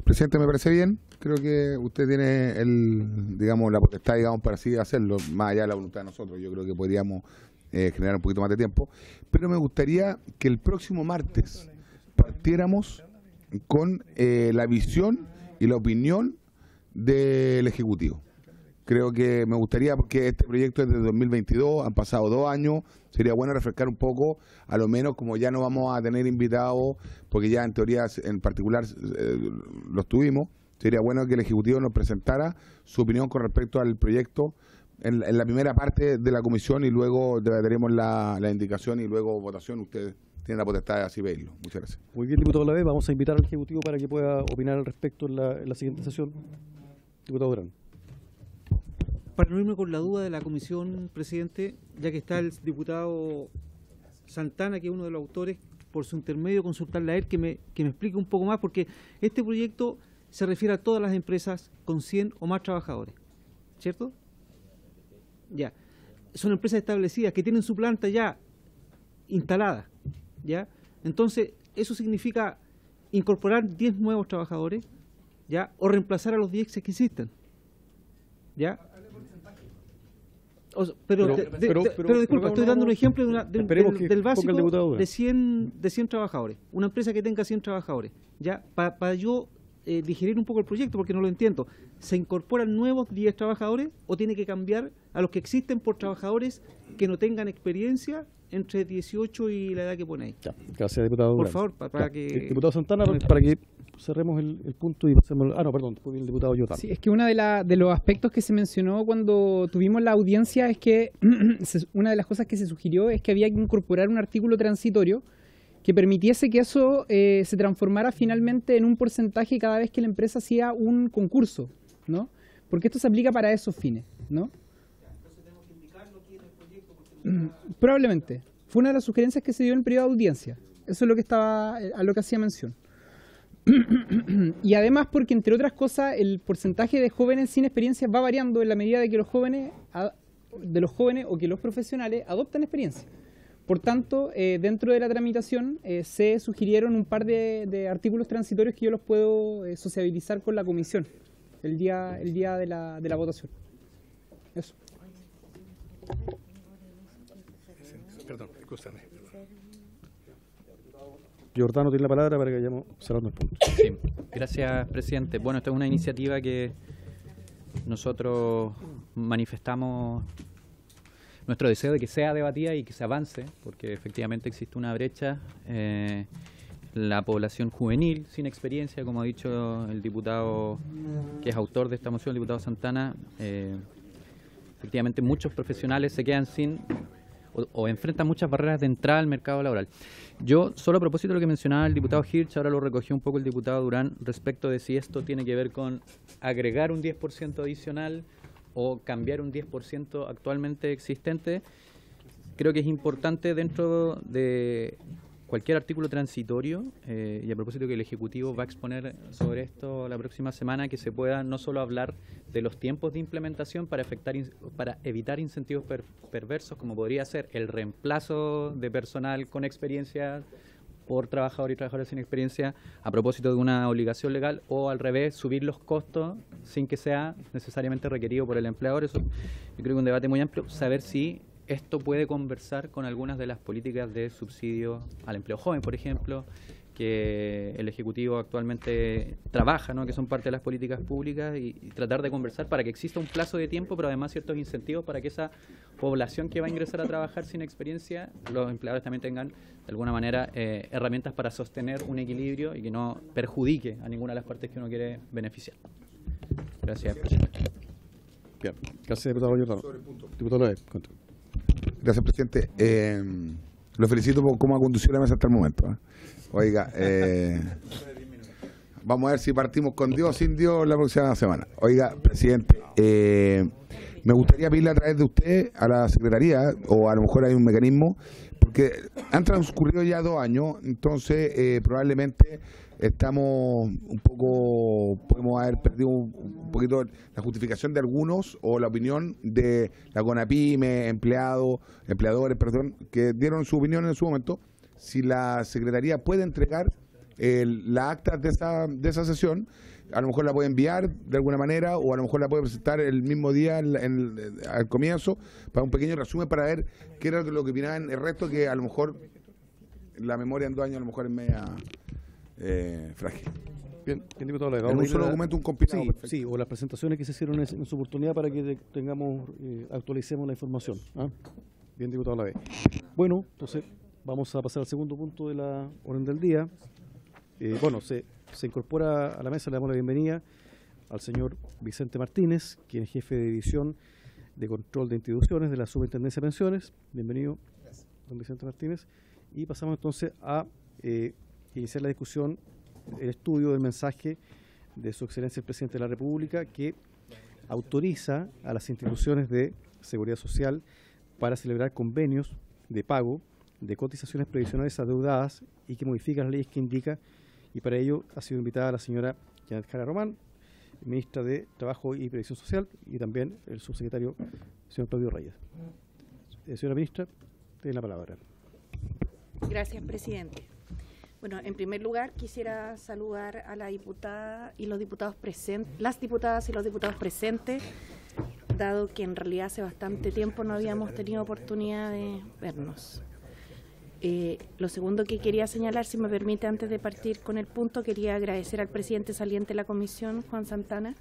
Presidente, me parece bien. Creo que usted tiene el, digamos, la potestad, digamos, para así hacerlo, más allá de la voluntad de nosotros. Yo creo que podríamos eh, generar un poquito más de tiempo. Pero me gustaría que el próximo martes partiéramos con eh, la visión y la opinión del Ejecutivo. Creo que me gustaría, porque este proyecto es de 2022, han pasado dos años, sería bueno refrescar un poco, a lo menos como ya no vamos a tener invitados, porque ya en teoría, en particular, eh, los tuvimos, sería bueno que el Ejecutivo nos presentara su opinión con respecto al proyecto en, en la primera parte de la comisión y luego debatiremos la, indicación y luego votación. Ustedes tienen la potestad de así verlo. Muchas gracias. Muy bien, diputado Lavey, vamos a invitar al Ejecutivo para que pueda opinar al respecto en la, en la siguiente sesión. Diputado Gran. Para no irme con la duda de la comisión, presidente, ya que está el diputado Santana, que es uno de los autores, por su intermedio consultarle a él que me, que me explique un poco más, porque este proyecto se refiere a todas las empresas con 100 o más trabajadores, ¿cierto? Ya. Son empresas establecidas que tienen su planta ya instalada, ¿ya? Entonces, eso significa incorporar 10 nuevos trabajadores, ¿ya? O reemplazar a los 10 que existen, ¿ya? O sea, pero, Pero- de- pero- de- pero- pero disculpa, estoy dando un ejemplo de una- de del, básico de 100, de 100 trabajadores. Una empresa que tenga 100 trabajadores. Ya, para yo eh, digerir un poco el proyecto, porque no lo entiendo. ¿Se incorporan nuevos 10 trabajadores o tiene que cambiar a los que existen por trabajadores que no tengan experiencia entre 18 y la edad que pone ahí? Gracias, diputado Por Durán. favor, pa- para Ya. que- Diputado Santana, para que cerremos el, el punto y pasemos... Ah, no, perdón, después viene el diputado Yotán. Sí, es que uno de, la- de los aspectos que se mencionó cuando tuvimos la audiencia es que *clears throat* una de las cosas que se sugirió es que había que incorporar un artículo transitorio que permitiese que eso eh, se transformara finalmente en un porcentaje cada vez que la empresa hacía un concurso, ¿no? Porque esto se aplica para esos fines, ¿no? Probablemente. Fue una de las sugerencias que se dio en de audiencia. Eso es lo que estaba, eh, a lo que hacía mención. *clears throat* y además porque, entre otras cosas, el porcentaje de jóvenes sin experiencia va variando en la medida de que los jóvenes, de los jóvenes o que los profesionales adoptan experiencia. Por tanto, eh, dentro de la tramitación eh, se sugirieron un par de, artículos transitorios que yo los puedo sociabilizar con la comisión el día, el día de, la, de la votación. Eso. Perdón, escúchame. Jordano tiene la palabra para que vayamos cerrando el punto. Sí, gracias, presidente. Bueno, esta es una iniciativa que nosotros manifestamos nuestro deseo de que sea debatida y que se avance, porque efectivamente existe una brecha. Eh, la población juvenil sin experiencia, como ha dicho el diputado que es autor de esta moción, el diputado Santana, eh, efectivamente muchos profesionales se quedan sin o, enfrentan muchas barreras de entrada al mercado laboral. Yo, solo a propósito de lo que mencionaba el diputado Hirsch, ahora lo recogió un poco el diputado Durán, respecto de si esto tiene que ver con agregar un 10% adicional o cambiar un 10% actualmente existente, creo que es importante dentro de cualquier artículo transitorio, eh, y a propósito que el Ejecutivo va a exponer sobre esto la próxima semana, que se pueda no solo hablar de los tiempos de implementación para, afectar, para evitar incentivos per, perversos, como podría ser el reemplazo de personal con experiencia por trabajadores y trabajadoras sin experiencia a propósito de una obligación legal o al revés, subir los costos sin que sea necesariamente requerido por el empleador. Eso yo creo que es un debate muy amplio, saber si esto puede conversar con algunas de las políticas de subsidio al empleo joven, por ejemplo, que el Ejecutivo actualmente trabaja, ¿no? que son parte de las políticas públicas, y, y, tratar de conversar para que exista un plazo de tiempo, pero además ciertos incentivos para que esa población que va a ingresar a trabajar sin experiencia, los empleadores también tengan de alguna manera eh, herramientas para sostener un equilibrio y que no perjudique a ninguna de las partes que uno quiere beneficiar. Gracias, presidente. Bien, gracias, diputado. Diputado Gracias, presidente. Eh, lo felicito por cómo ha conducido la mesa hasta el momento. ¿eh? Oiga, eh, vamos a ver si partimos con Dios sin Dios la próxima semana. Oiga, presidente, eh, me gustaría pedirle a través de usted a la Secretaría, o a lo mejor hay un mecanismo, porque han transcurrido ya dos años, entonces eh, probablemente estamos un poco, podemos haber perdido un, poquito la justificación de algunos o la opinión de la CONAPYME, empleados, empleadores, perdón, que dieron su opinión en su momento. Si la Secretaría puede entregar el, la acta de esa, de esa sesión, a lo mejor la puede enviar de alguna manera o a lo mejor la puede presentar el mismo día en, en, al comienzo para un pequeño resumen para ver qué era lo que opinaban el resto que a lo mejor la memoria en dos años a lo mejor es media eh, frágil. Bien, bien diputado. En un solo documento, un compilado. Sí, sí, o las presentaciones que se hicieron en, en su oportunidad para que tengamos, eh, actualicemos la información. ¿ah? Bien, diputado Lave. Bueno, entonces vamos a pasar al segundo punto de la orden del día. Eh, bueno, se, se incorpora a la mesa, le damos la bienvenida al señor Vicente Martínez, quien es jefe de división de control de instituciones de la Superintendencia de Pensiones. Bienvenido, Gracias. don Vicente Martínez. Y pasamos entonces a eh, iniciar la discusión, el estudio del mensaje de Su Excelencia el Presidente de la República que autoriza a las instituciones de seguridad social para celebrar convenios de pago de cotizaciones previsionales adeudadas y que modifican las leyes que indica y para ello ha sido invitada la señora Janet Jara Román, ministra de Trabajo y Previsión Social y también el subsecretario señor Claudio Reyes. Eh, señora ministra, tiene la palabra. Gracias, presidente. Bueno, en primer lugar quisiera saludar a la diputada y los diputados presentes, las diputadas y los diputados presentes, dado que en realidad hace bastante tiempo no habíamos tenido oportunidad de vernos. Eh, lo segundo que quería señalar, si me permite, antes de partir con el punto, quería agradecer al presidente saliente de la comisión, Juan Santana,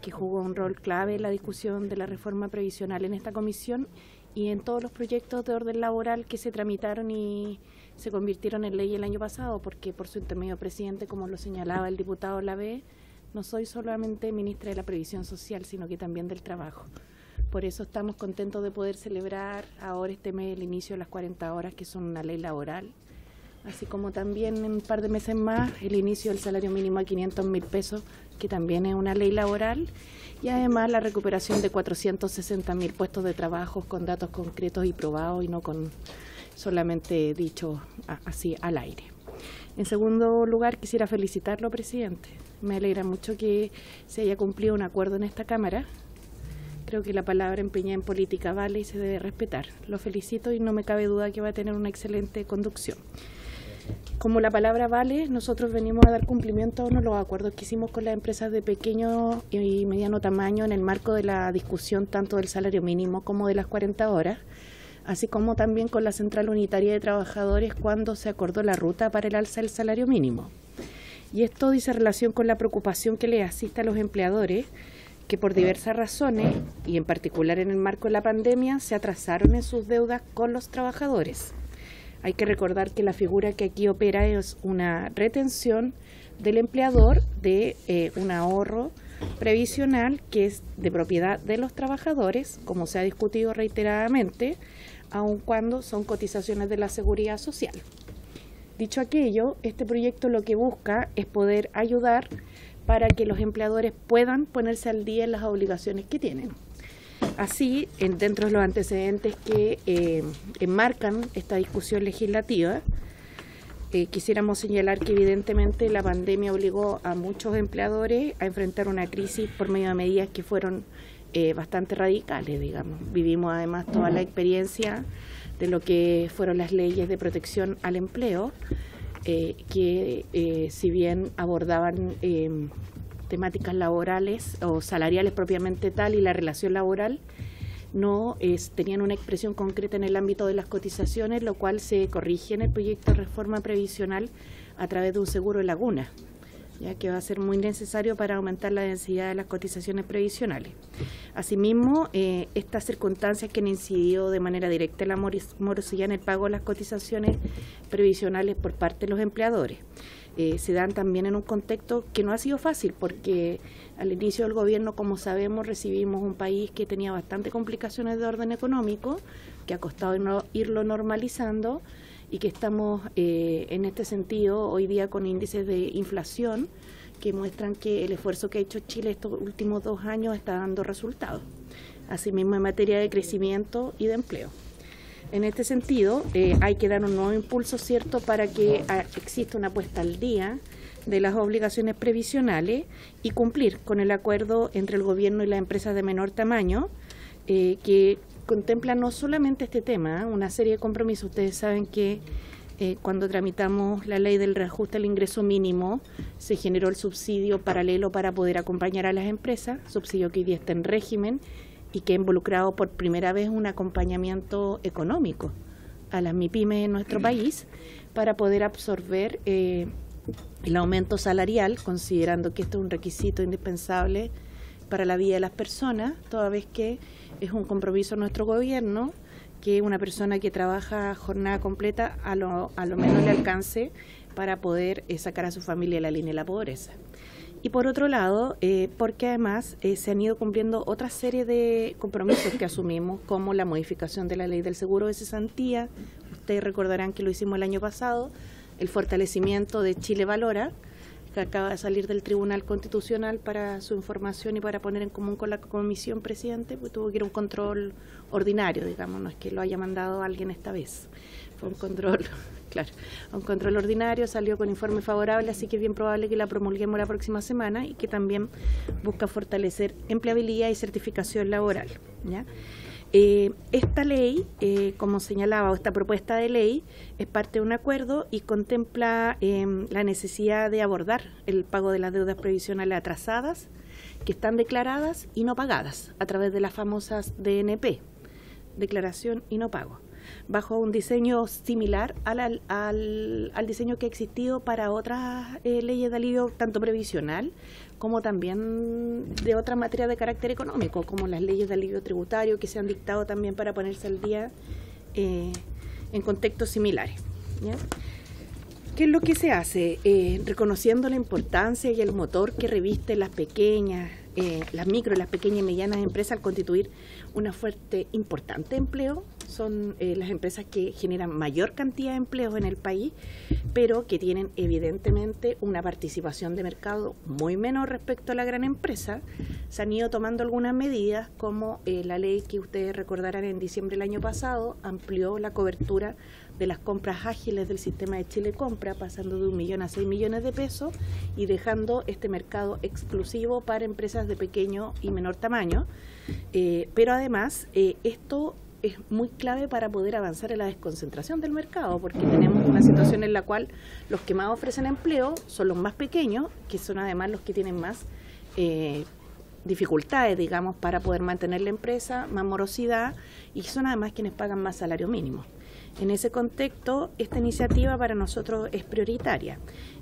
que jugó un rol clave en la discusión de la reforma previsional en esta comisión y en todos los proyectos de orden laboral que se tramitaron y se convirtieron en ley el año pasado, porque por su intermedio presidente, como lo señalaba el diputado Lave, no soy solamente ministra de la Previsión Social, sino que también del Trabajo. Por eso estamos contentos de poder celebrar ahora este mes el inicio de las 40 horas, que son una ley laboral, así como también en un par de meses más el inicio del salario mínimo a 500 mil pesos, que también es una ley laboral, y además la recuperación de 460 mil puestos de trabajo con datos concretos y probados y no con solamente dicho así al aire. En segundo lugar, quisiera felicitarlo, presidente. Me alegra mucho que se haya cumplido un acuerdo en esta Cámara Creo que la palabra empeñada en política vale y se debe respetar. Lo felicito y no me cabe duda que va a tener una excelente conducción. Como la palabra vale, nosotros venimos a dar cumplimiento a uno de los acuerdos que hicimos con las empresas de pequeño y mediano tamaño en el marco de la discusión tanto del salario mínimo como de las 40 horas, así como también con la Central Unitaria de Trabajadores cuando se acordó la ruta para el alza del salario mínimo. Y esto dice relación con la preocupación que le asiste a los empleadores que por diversas razones, y en particular en el marco de la pandemia, se atrasaron en sus deudas con los trabajadores. Hay que recordar que la figura que aquí opera es una retención del empleador de eh, un ahorro previsional que es de propiedad de los trabajadores, como se ha discutido reiteradamente, aun cuando son cotizaciones de la seguridad social. Dicho aquello, este proyecto lo que busca es poder ayudar para que los empleadores puedan ponerse al día en las obligaciones que tienen. Así, dentro de los antecedentes que eh, enmarcan esta discusión legislativa, eh, quisiéramos señalar que evidentemente la pandemia obligó a muchos empleadores a enfrentar una crisis por medio de medidas que fueron eh, bastante radicales, digamos. Vivimos además toda la experiencia de lo que fueron las leyes de protección al empleo, que si bien abordaban temáticas laborales o salariales propiamente tal y la relación laboral no es, tenían una expresión concreta en el ámbito de las cotizaciones, lo cual se corrige en el proyecto de reforma previsional a través de un seguro de laguna, ya que va a ser muy necesario para aumentar la densidad de las cotizaciones previsionales. Asimismo, eh, estas circunstancias que han incidido de manera directa en la morosidad en el pago de las cotizaciones previsionales por parte de los empleadores. Eh, se dan también en un contexto que no ha sido fácil, porque al inicio del gobierno, como sabemos, recibimos un país que tenía bastante complicaciones de orden económico, que ha costado irlo normalizando y que estamos eh, en este sentido hoy día con índices de inflación que muestran que el esfuerzo que ha hecho Chile estos últimos dos años está dando resultados. Asimismo, en materia de crecimiento y de empleo. En este sentido, eh, hay que dar un nuevo impulso, ¿cierto?, para que ah, exista una puesta al día de las obligaciones previsionales y cumplir con el acuerdo entre el gobierno y las empresas de menor tamaño, eh, que contempla no solamente este tema, ¿eh? una serie de compromisos. Ustedes saben que cuando tramitamos la ley del reajuste al ingreso mínimo, se generó el subsidio paralelo para poder acompañar a las empresas, subsidio que hoy día está en régimen y que ha involucrado por primera vez un acompañamiento económico a las MIPIMES en nuestro país para poder absorber eh, el aumento salarial, considerando que esto es un requisito indispensable para la vida de las personas, toda vez que es un compromiso de nuestro gobierno que una persona que trabaja jornada completa a lo, a lo menos le alcance para poder eh, sacar a su familia de la línea de la pobreza. Y por otro lado, eh, porque además eh, se han ido cumpliendo otra serie de compromisos que asumimos, como la modificación de la ley del seguro de cesantía, ustedes recordarán que lo hicimos el año pasado, el fortalecimiento de Chile Valora, que acaba de salir del Tribunal Constitucional para su información y para poner en común con la comisión presidente, pues tuvo que ir a un control ordinario, digamos, no es que lo haya mandado alguien esta vez, fue un control *laughs* Claro, un control ordinario salió con informe favorable, así que es bien probable que la promulguemos la próxima semana y que también busca fortalecer empleabilidad y certificación laboral. Eh, esta ley, eh, como señalaba, o esta propuesta de ley, es parte de un acuerdo y contempla em, la necesidad de abordar el pago de las deudas previsionales atrasadas que están declaradas y no pagadas a través de las famosas DNP, declaración y no pago bajo un diseño similar al, al, al diseño que ha existido para otras eh, leyes de alivio, tanto previsional como también de otra materia de carácter económico, como las leyes de alivio tributario que se han dictado también para ponerse al día eh, en contextos similares. ¿Qué es lo que se hace? Eh, reconociendo la importancia y el motor que reviste las pequeñas, las micro, las pequeñas y medianas empresas al constituir una fuerte importante empleo son eh, las empresas que generan mayor cantidad de empleos en el país, pero que tienen evidentemente una participación de mercado muy menor respecto a la gran empresa. Se han ido tomando algunas medidas, como eh, la ley que ustedes recordarán en diciembre del año pasado amplió la cobertura de las compras ágiles del sistema de Chile Compra, pasando de un millón a seis millones de pesos y dejando este mercado exclusivo para empresas de pequeño y menor tamaño. Eh, pero además, eh, esto es muy clave para poder avanzar en la desconcentración del mercado, porque tenemos una situación en la cual los que más ofrecen empleo son los más pequeños, que son además los que tienen más eh, dificultades, digamos, para poder mantener la empresa, más morosidad, y son además quienes pagan más salario mínimo. En ese contexto, esta iniciativa para nosotros es prioritaria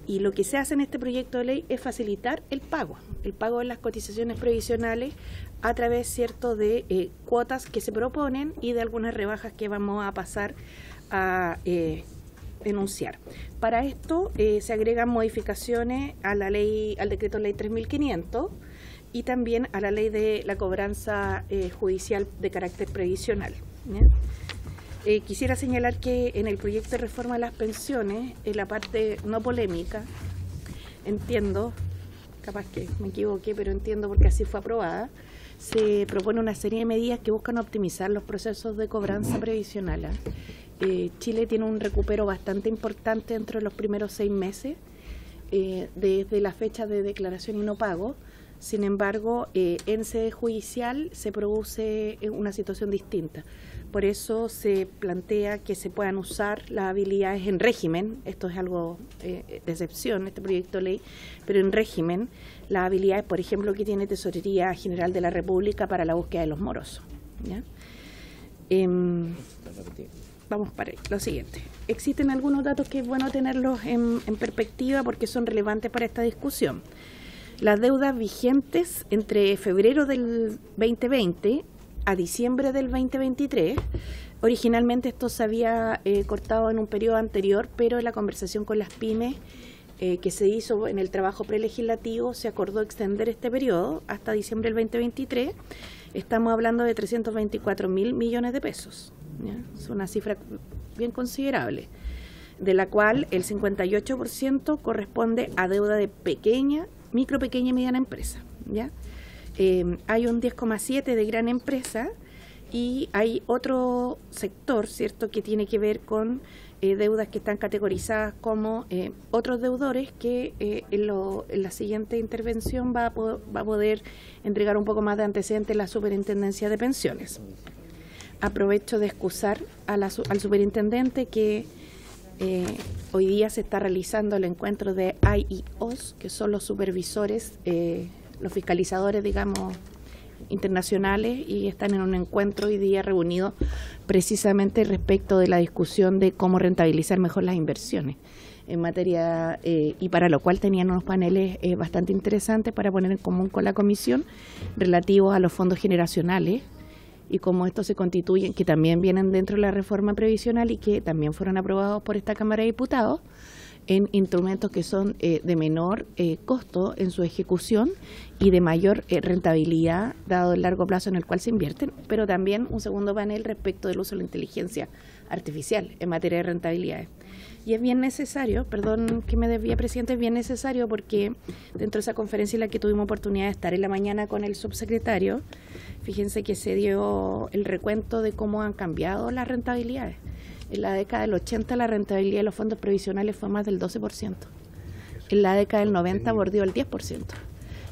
y lo que se hace en este proyecto de ley es facilitar el pago, el pago de las cotizaciones previsionales a través cierto de eh, cuotas que se proponen y de algunas rebajas que vamos a pasar a eh, denunciar. Para esto eh, se agregan modificaciones a la ley, al decreto ley 3500 y también a la ley de la cobranza judicial de carácter previsional. Quisiera señalar que en el proyecto de reforma de las pensiones, en la parte no polémica, entiendo, capaz que me equivoqué, pero entiendo porque así fue aprobada, se propone una serie de medidas que buscan optimizar los procesos de cobranza previsional. ¿ah? Eh, Chile tiene un recupero bastante importante dentro de los primeros seis meses, eh, desde la fecha de declaración y no pago. Sin embargo, eh, en sede judicial se produce una situación distinta. Por eso se plantea que se puedan usar las habilidades en régimen, esto es algo de excepción, este proyecto de ley, pero en régimen, las habilidades, por ejemplo, que tiene Tesorería General de la República para la búsqueda de los morosos. Em, vamos para lo siguiente. Existen algunos datos que es bueno tenerlos en, en perspectiva porque son relevantes para esta discusión. Las deudas vigentes entre febrero del 2020 a diciembre del 2023 Originalmente esto se había eh, cortado en un periodo anterior, pero en la conversación con las pymes eh, que se hizo en el trabajo prelegislativo se acordó extender este periodo hasta diciembre del 2023. Estamos hablando de 324 mil millones de pesos. Es una cifra bien considerable, de la cual el 58% corresponde a deuda de pequeña, micro, pequeña y mediana empresa. ¿ya? Eh, hay un 10,7% de gran empresa y hay otro sector, ¿cierto?, que tiene que ver con eh, deudas que están categorizadas como eh, otros deudores que eh, en, la siguiente intervención va a, va poder entregar un poco más de antecedentes la Superintendencia de Pensiones. Aprovecho de excusar al superintendente que hoy día se está realizando el encuentro de IEOs, que son los supervisores, los fiscalizadores, digamos, internacionales y están en un encuentro hoy día reunido precisamente respecto de la discusión de cómo rentabilizar mejor las inversiones en materia eh, y para lo cual tenían unos paneles eh, bastante interesantes para poner en común con la comisión relativos a los fondos generacionales y cómo estos se constituyen, que también vienen dentro de la reforma previsional y que también fueron aprobados por esta Cámara de Diputados en instrumentos que son eh, de menor eh, costo en su ejecución y de mayor eh, rentabilidad dado el largo plazo en el cual se invierten, pero también un segundo panel respecto del uso de la inteligencia artificial en materia de rentabilidades. Y es bien necesario, perdón que me desvíe, presidente, es bien necesario porque dentro de esa conferencia en la que tuvimos oportunidad de estar en la mañana con el subsecretario, fíjense que se dio el recuento de cómo han cambiado las rentabilidades. En la década del 80 la rentabilidad de los fondos previsionales fue más del 12%. En la década del 90 bordeó el 10%.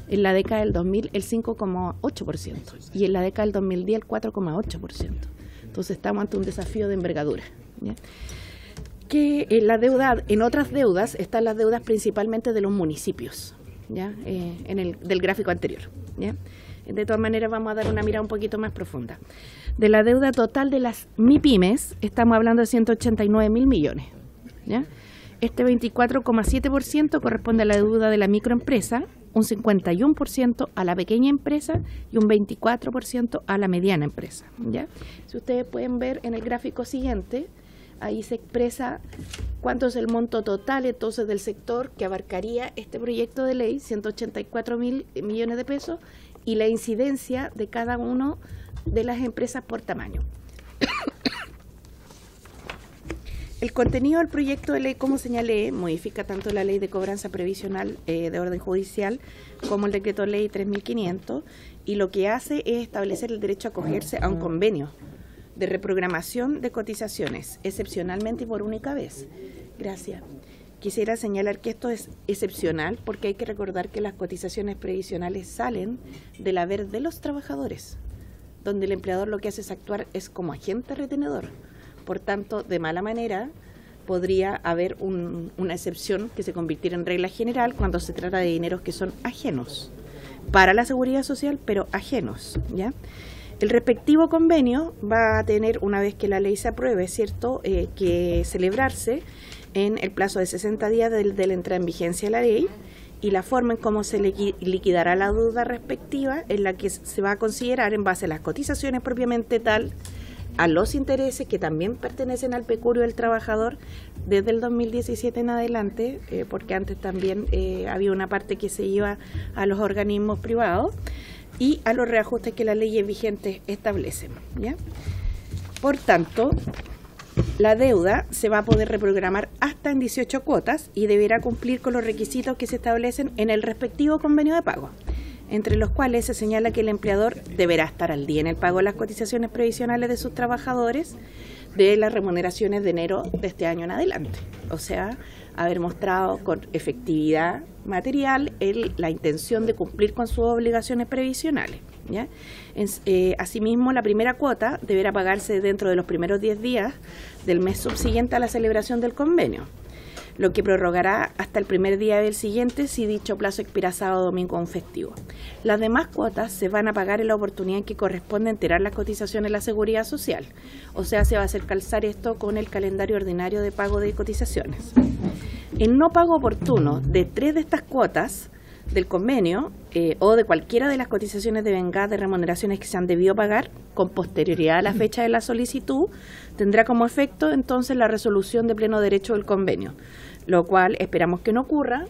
En la década del 2000 el 5,8%. Y en la década del 2010 el 4,8%. Entonces estamos ante un desafío de envergadura. Que en la deuda, en otras deudas están las deudas principalmente de los municipios, ¿ya? Eh, en el del gráfico anterior. ¿ya? De todas maneras vamos a dar una mirada un poquito más profunda. De la deuda total de las MIPIMES, estamos hablando de 189 mil millones. Este 24,7% corresponde a la deuda de la microempresa, un 51% a la pequeña empresa y un 24% a la mediana empresa. ¿ya? Si ustedes pueden ver en el gráfico siguiente, ahí se expresa cuánto es el monto total entonces del sector que abarcaría este proyecto de ley, 184 mil millones de pesos, y la incidencia de cada uno de las empresas por tamaño. *coughs* El contenido del proyecto de ley, como señalé, modifica tanto la ley de cobranza previsional eh, de orden judicial como el decreto ley 3500 y lo que hace es establecer el derecho a acogerse a un convenio de reprogramación de cotizaciones, excepcionalmente y por única vez. Gracias. Quisiera señalar que esto es excepcional porque hay que recordar que las cotizaciones previsionales salen del haber de los trabajadores, donde el empleador lo que hace es actuar es como agente retenedor. Por tanto, de mala manera podría haber un- una excepción que se convirtiera en regla general cuando se trata de dineros que son ajenos para la seguridad social, pero ajenos, ¿ya? El respectivo convenio va a tener, una vez que la ley se apruebe, ¿cierto?, Eh, que celebrarse en el plazo de 60 días del- de la entrada en vigencia de la ley y la forma en cómo se liqui- liquidará la deuda respectiva en la que se va a considerar en base a las cotizaciones propiamente tal, a los intereses que también pertenecen al pecurio del trabajador desde el 2017 en adelante, eh, porque antes también eh, había una parte que se iba a los organismos privados y a los reajustes que las leyes vigentes establecen. Por tanto, la deuda se va a poder reprogramar hasta en 18 cuotas y deberá cumplir con los requisitos que se establecen en el respectivo convenio de pago, entre los cuales se señala que el empleador deberá estar al día en el pago de las cotizaciones previsionales de sus trabajadores de las remuneraciones de enero de este año en adelante. O sea, haber mostrado con efectividad material el- la intención de cumplir con sus obligaciones previsionales. eh, asimismo, la primera cuota deberá pagarse dentro de los primeros 10 días del mes subsiguiente a la celebración del convenio, lo que prorrogará hasta el primer día del siguiente si dicho plazo expira sábado, domingo o un festivo. Las demás cuotas se van a pagar en la oportunidad en que corresponde enterar las cotizaciones de la seguridad social, o sea, se va a hacer calzar esto con el calendario ordinario de pago de cotizaciones. En no pago oportuno de tres de estas cuotas del convenio eh, o de cualquiera de las cotizaciones de vengada de remuneraciones que se han debido pagar con posterioridad a la fecha de la solicitud, tendrá como efecto entonces la resolución de pleno derecho del convenio, lo cual esperamos que no ocurra,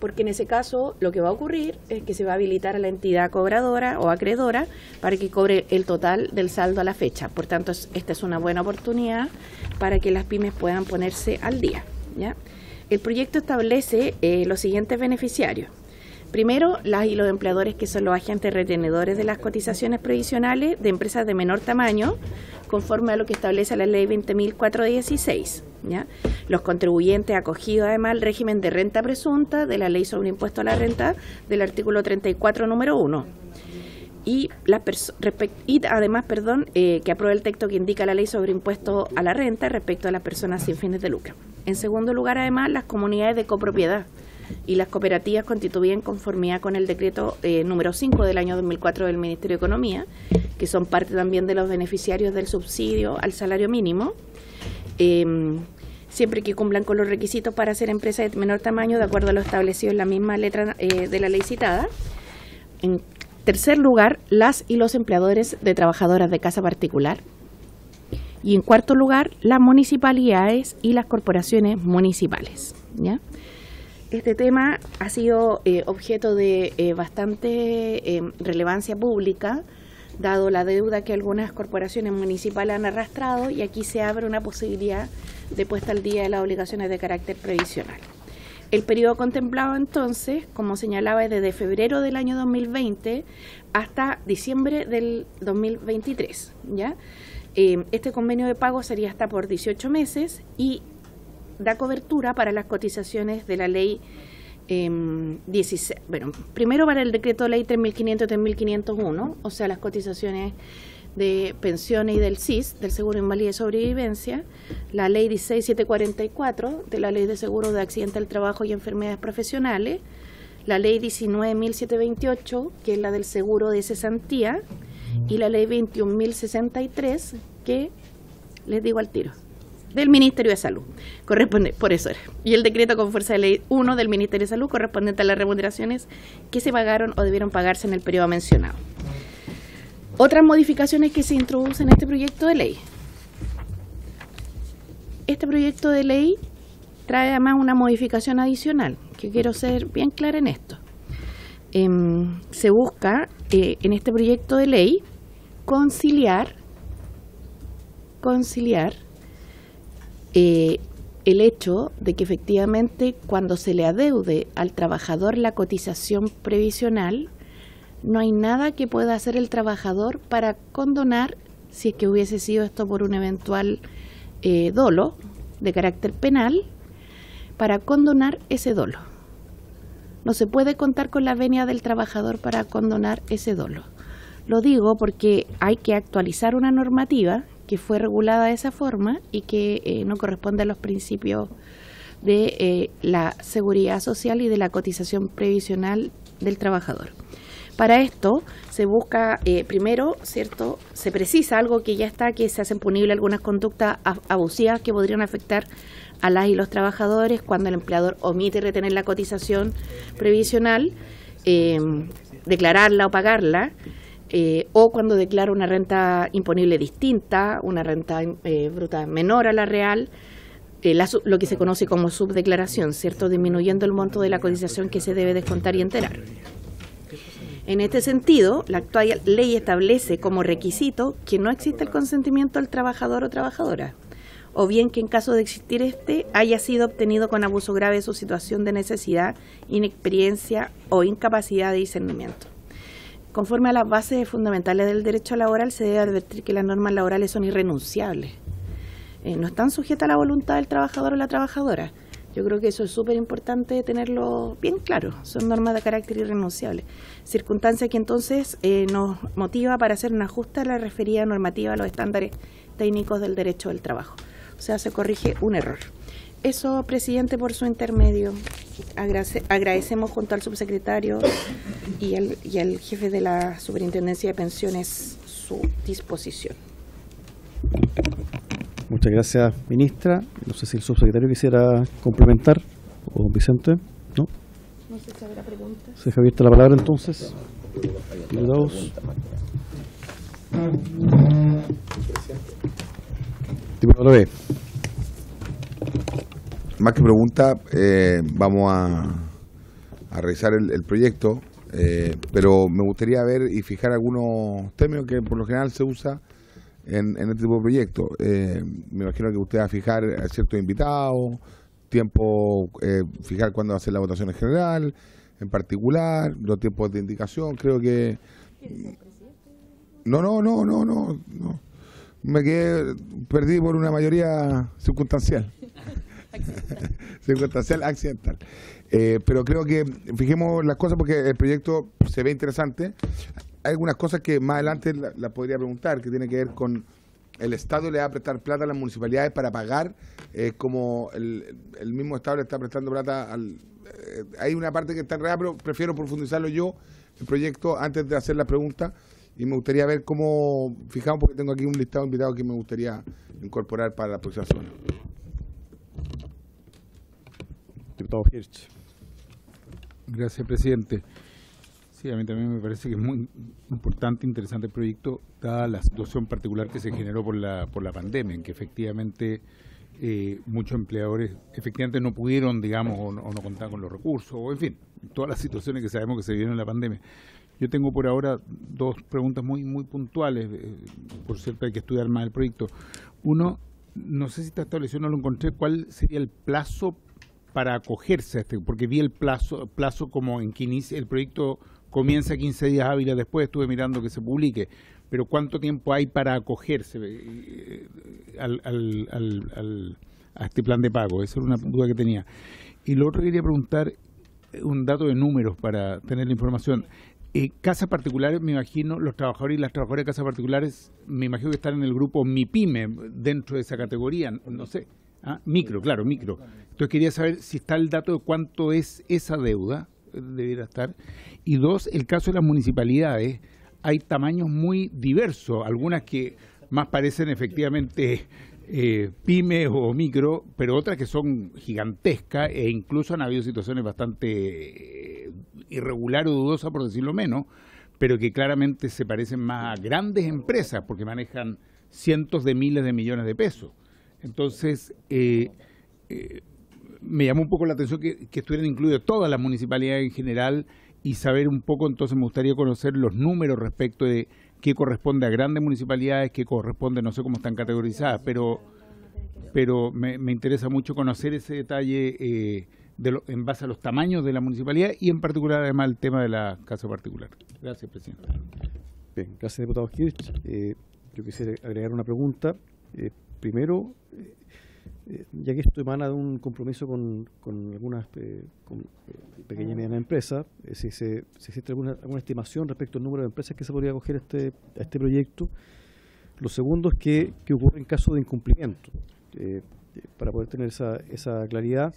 porque en ese caso lo que va a ocurrir es que se va a habilitar a la entidad cobradora o acreedora para que cobre el total del saldo a la fecha. Por tanto, es- esta es una buena oportunidad para que las pymes puedan ponerse al día. ¿ya? El proyecto establece eh, los siguientes beneficiarios. Primero, las y los empleadores que son los agentes retenedores de las cotizaciones previsionales de empresas de menor tamaño, conforme a lo que establece la ley 20.416. ¿ya? Los contribuyentes acogidos además al régimen de renta presunta de la ley sobre impuesto a la renta del artículo 34, número 1 y, respec- y además, perdón, eh, que apruebe el texto que indica la ley sobre impuesto a la renta respecto a las personas sin fines de lucro. En segundo lugar, además, las comunidades de copropiedad y las cooperativas constituyen conformidad con el decreto eh, número 5 del año 2004 del Ministerio de Economía, que son parte también de los beneficiarios del subsidio al salario mínimo. Em, siempre que cumplan con los requisitos para ser empresas de menor tamaño, de acuerdo a lo establecido en la misma letra eh, de la ley citada. En tercer lugar, las y los empleadores de trabajadoras de casa particular. Y en cuarto lugar, las municipalidades y las corporaciones municipales. ¿ya? Este tema ha sido eh, objeto de eh, bastante eh, relevancia pública, dado la deuda que algunas corporaciones municipales han arrastrado, y aquí se abre una posibilidad de puesta al día de las obligaciones de carácter previsional. El periodo contemplado entonces, como señalaba, es desde febrero del año 2020 hasta diciembre del 2023. ¿ya? Este convenio de pago sería hasta por 18 meses y da cobertura para las cotizaciones de la ley em, 16, bueno, primero para el decreto ley 3500-3501, o sea, las cotizaciones de pensiones y del CIS, del Seguro de Invalidez y Sobrevivencia, la ley 16744, de la ley de seguro de accidente del trabajo y enfermedades profesionales, la ley 19728, que es la del seguro de cesantía, y la ley 21063, que les digo al tiro, del Ministerio de Salud. Corresponde, por eso era. Y el decreto con fuerza de ley 1 del Ministerio de Salud correspondiente a las remuneraciones que se pagaron o debieron pagarse en el periodo mencionado. Otras modificaciones que se introducen en este proyecto de ley. Este proyecto de ley trae además una modificación adicional, que quiero ser bien clara en esto. Em, se busca eh, en este proyecto de ley conciliar, conciliar eh, el hecho de que efectivamente cuando se le adeude al trabajador la cotización previsional, no hay nada que pueda hacer el trabajador para condonar, si es que hubiese sido esto por un eventual eh, dolo de carácter penal, para condonar ese dolo. No se puede contar con la venia del trabajador para condonar ese dolo. Lo digo porque hay que actualizar una normativa que fue regulada de esa forma y que eh, no corresponde a los principios de eh, la seguridad social y de la cotización previsional del trabajador. Para esto se busca, eh, primero, ¿cierto? Se precisa algo que ya está, que se hacen punibles algunas conductas abusivas que podrían afectar a las y los trabajadores cuando el empleador omite retener la cotización previsional, declararla o pagarla eh, o cuando declara una renta imponible distinta, una renta eh, bruta menor a la real, eh, lo que se conoce como subdeclaración, ¿cierto? Disminuyendo el monto de la cotización que se debe descontar y enterar. En este sentido, la actual ley establece como requisito que no exista el consentimiento del trabajador o trabajadora, o bien que en caso de existir este haya sido obtenido con abuso grave su situación de necesidad, inexperiencia o incapacidad de discernimiento. Conforme a las bases fundamentales del derecho laboral, se debe advertir que las normas laborales son irrenunciables. Eh, no están sujetas a la voluntad del trabajador o la trabajadora. Yo creo que eso es súper importante tenerlo bien claro. Son normas de carácter irrenunciable. Circunstancia que entonces eh, nos motiva para hacer un ajuste a la referida normativa a los estándares técnicos del derecho del trabajo. O sea, se corrige un error. Eso, presidente, por su intermedio. agradecemos junto al subsecretario y al, y al jefe de la Superintendencia de Pensiones su disposición. Muchas gracias, ministra. No sé si el subsecretario quisiera complementar, o Vicente, ¿no? No sé si habrá preguntas. Se deja abierta la palabra entonces. Diputados. Diputado B más que pregunta, eh, vamos a, revisar el, proyecto, eh, pero me gustaría ver y fijar algunos términos que por lo general se usa en, este tipo de proyectos. Eh, me imagino que usted va a fijar a ciertos invitados, tiempo, fijar cuándo va a ser la votación en general, en particular, los tiempos de indicación, creo que... No, no, no, no, no, no. Me quedé, perdí por una mayoría circunstancial. *laughs* circunstancial accidental. Eh, pero creo que fijemos las cosas porque el proyecto se ve interesante. Hay algunas cosas que más adelante las podría preguntar, que tiene que ver con el Estado le va a prestar plata a las municipalidades para pagar, eh, como el, mismo Estado le está prestando plata al... Eh, hay una parte que está enredada, pero prefiero profundizarlo yo, el proyecto, antes de hacer la pregunta, y me gustaría ver cómo, fijamos, porque tengo aquí un listado de invitados que me gustaría incorporar para la próxima semana. Diputado Hirsch. Gracias, presidente. Sí, a mí también me parece que es muy importante, interesante el proyecto, dada la situación particular que se generó por la, por la pandemia, en que efectivamente eh, muchos empleadores efectivamente no pudieron, digamos, o no, contaban con los recursos, o en fin, todas las situaciones que sabemos que se vieron en la pandemia. Yo tengo por ahora dos preguntas muy muy puntuales, eh, por cierto hay que estudiar más el proyecto. Uno, no sé si está establecido, no lo encontré, ¿cuál sería el plazo para acogerse a este, porque vi el plazo, plazo como en que inicia, el proyecto comienza 15 días hábiles después, estuve mirando que se publique, pero ¿cuánto tiempo hay para acogerse eh, al, al, a este plan de pago? Esa era una duda que tenía. Y lo otro quería preguntar, eh, un dato de números para tener la información. Eh, casas particulares, me imagino, los trabajadores y las trabajadoras de casas particulares, me imagino que están en el grupo MIPYME, dentro de esa categoría, no sé. Ah, micro, claro, micro. Entonces quería saber si está el dato de cuánto es esa deuda, eh, debiera estar. Y dos, el caso de las municipalidades, hay tamaños muy diversos, algunas que más parecen efectivamente eh, pymes o micro, pero otras que son gigantescas e incluso han habido situaciones bastante eh, irregulares o dudosas, por decirlo menos, pero que claramente se parecen más a grandes empresas porque manejan cientos de miles de millones de pesos. Entonces, eh, eh, me llamó un poco la atención que, estuvieran incluidas todas las municipalidades en general y saber un poco, entonces me gustaría conocer los números respecto de qué corresponde a grandes municipalidades, qué corresponde, no sé cómo están categorizadas, pero pero me, me interesa mucho conocer ese detalle eh, de lo- en base a los tamaños de la municipalidad y en particular además el tema de la casa particular. Gracias, presidente. Bien, gracias, diputado Kirch. Eh, yo quisiera agregar una pregunta. Eh, primero, eh, eh, ya que esto emana de un compromiso con, con algunas eh, con, pequeñas y medianas empresas, si, se, si existe alguna, alguna estimación respecto al número de empresas que se podría acoger a este, a este proyecto. Lo segundo es que, que ocurre en caso de incumplimiento, para poder tener esa, esa claridad.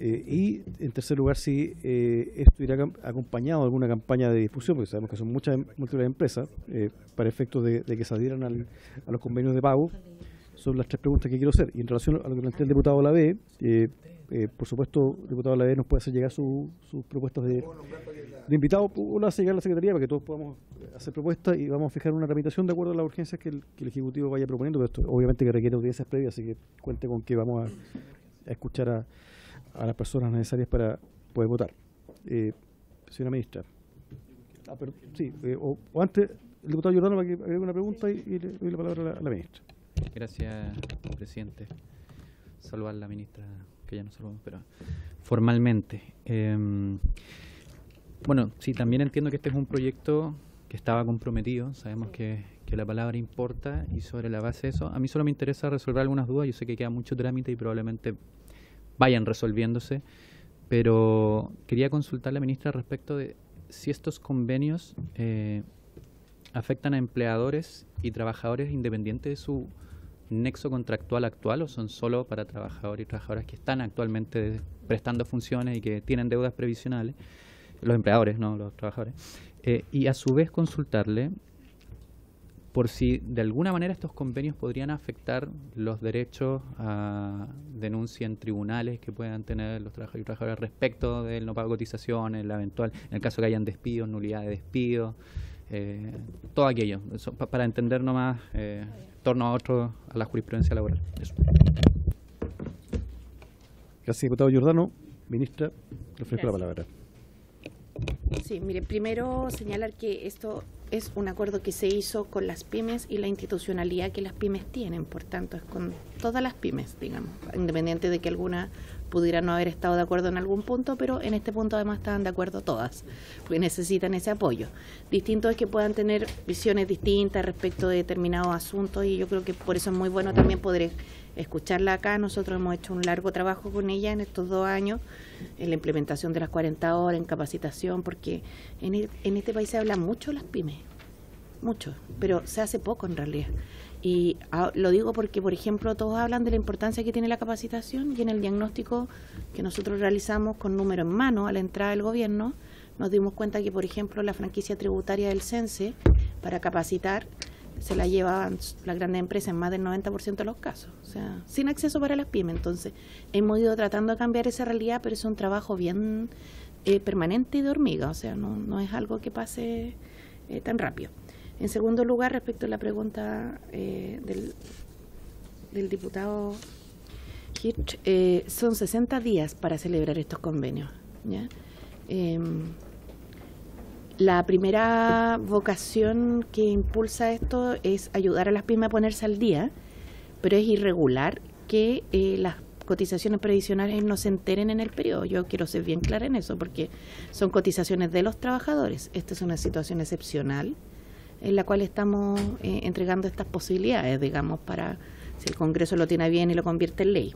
Eh, y en tercer lugar, si eh, esto irá acom- acompañado de alguna campaña de difusión, porque sabemos que son muchas múltiples empresas, eh, para efectos de, de que se adhieran al- a los convenios de pago. Son las tres preguntas que quiero hacer. Y en relación a lo que plantea el diputado Lavé, eh, eh, por supuesto, el diputado Lavé nos puede hacer llegar su- sus propuestas de, de invitado, o lo hace llegar a la Secretaría para que todos podamos eh, hacer propuestas y vamos a fijar una tramitación de acuerdo a las urgencias que el, Ejecutivo vaya proponiendo. Pero esto obviamente que requiere audiencias previas, así que cuente con que vamos a, escuchar a, las personas necesarias para poder votar. Eh, señora ministra. Ah, sí, eh, o, antes, el diputado Giordano para que agregue una pregunta y, le doy la palabra a la, a la ministra. Gracias, presidente. Saludar a la ministra, que ya no saludamos, pero formalmente. Em, bueno, sí, también entiendo que este es un proyecto que estaba comprometido. Sabemos que, la palabra importa y sobre la base de eso, a mí solo me interesa resolver algunas dudas. Yo sé que queda mucho trámite y probablemente vayan resolviéndose, pero quería consultar a la ministra respecto de si estos convenios eh, afectan a empleadores y trabajadores independientes de su nexo contractual actual o son solo para trabajadores y trabajadoras que están actualmente prestando funciones y que tienen deudas previsionales, los empleadores, no los trabajadores, Eh, y a su vez consultarle por si de alguna manera estos convenios podrían afectar los derechos a denuncia en tribunales que puedan tener los trabajadores y trabajadoras respecto del no pago de cotizaciones, la eventual, en el caso que hayan despidos, nulidad de despido, eh, todo aquello, eso, pa- para entender nomás eh, en torno a otro, a la jurisprudencia laboral. Eso. Gracias, diputado Giordano. Ministra, le ofrezco la palabra. Sí, mire, primero señalar que esto es un acuerdo que se hizo con las pymes y la institucionalidad que las pymes tienen, por tanto es con todas las pymes, digamos, independiente de que alguna pudiera no haber estado de acuerdo en algún punto, pero en este punto además estaban de acuerdo todas, porque necesitan ese apoyo. Distinto es que puedan tener visiones distintas respecto de determinados asuntos y yo creo que por eso es muy bueno también poder escucharla acá. Nosotros hemos hecho un largo trabajo con ella en estos dos años, en la implementación de las 40 horas, en capacitación, porque en, e- en este país se habla mucho las pymes, mucho, pero se hace poco en realidad. Y ah, lo digo porque, por ejemplo, todos hablan de la importancia que tiene la capacitación y en el diagnóstico que nosotros realizamos con número en mano a la entrada del gobierno, nos dimos cuenta que, por ejemplo, la franquicia tributaria del CENSE para capacitar se la llevaban las grandes empresas en más del 90% de los casos, o sea, sin acceso para las pymes. Entonces, hemos ido tratando de cambiar esa realidad, pero es un trabajo bien eh, permanente y de hormiga, o sea, no, no es algo que pase eh, tan rápido. En segundo lugar, respecto a la pregunta eh, del, diputado Hirsch, eh, son 60 días para celebrar estos convenios. Em, la primera vocación que impulsa esto es ayudar a las pymes a ponerse al día, pero es irregular que eh, las cotizaciones previsionales no se enteren en el periodo. Yo quiero ser bien clara en eso, porque son cotizaciones de los trabajadores. Esta es una situación excepcional en la cual estamos eh, entregando estas posibilidades, digamos, para si el Congreso lo tiene bien y lo convierte en ley.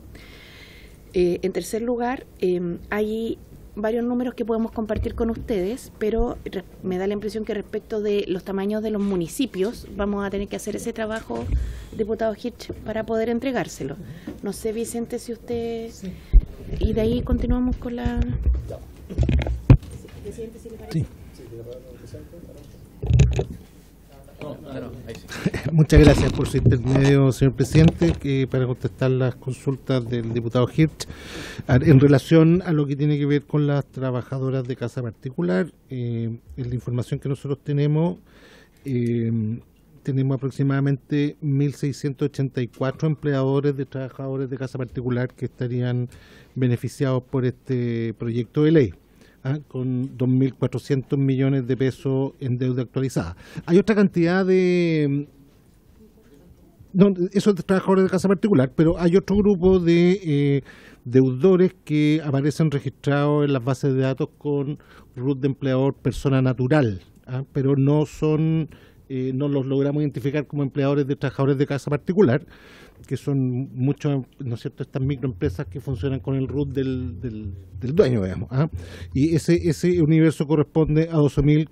Eh, en tercer lugar, eh, hay varios números que podemos compartir con ustedes, pero me da la impresión que respecto de los tamaños de los municipios vamos a tener que hacer ese trabajo, diputado Hitch, para poder entregárselo. No sé, Vicente, si usted... Y de ahí continuamos con la... Presidente, si le parece. Sí. *laughs* Muchas gracias por su intermedio, señor presidente, que para contestar las consultas del diputado Hirsch en relación a lo que tiene que ver con las trabajadoras de casa particular. eh, en la información que nosotros tenemos, eh, tenemos aproximadamente 1.684 empleadores de trabajadores de casa particular que estarían beneficiados por este proyecto de ley. ¿Ah? con 2.400 millones de pesos en deuda actualizada. Hay otra cantidad de no, eso es trabajadores de casa particular, pero hay otro grupo de eh, deudores que aparecen registrados en las bases de datos con RUT de empleador persona natural, ¿ah? pero no son, eh, no los logramos identificar como empleadores de trabajadores de casa particular, que son muchos, ¿no es cierto?, estas microempresas que funcionan con el RUT del, del, dueño, digamos. ¿ah? Y ese, ese universo corresponde a 12.000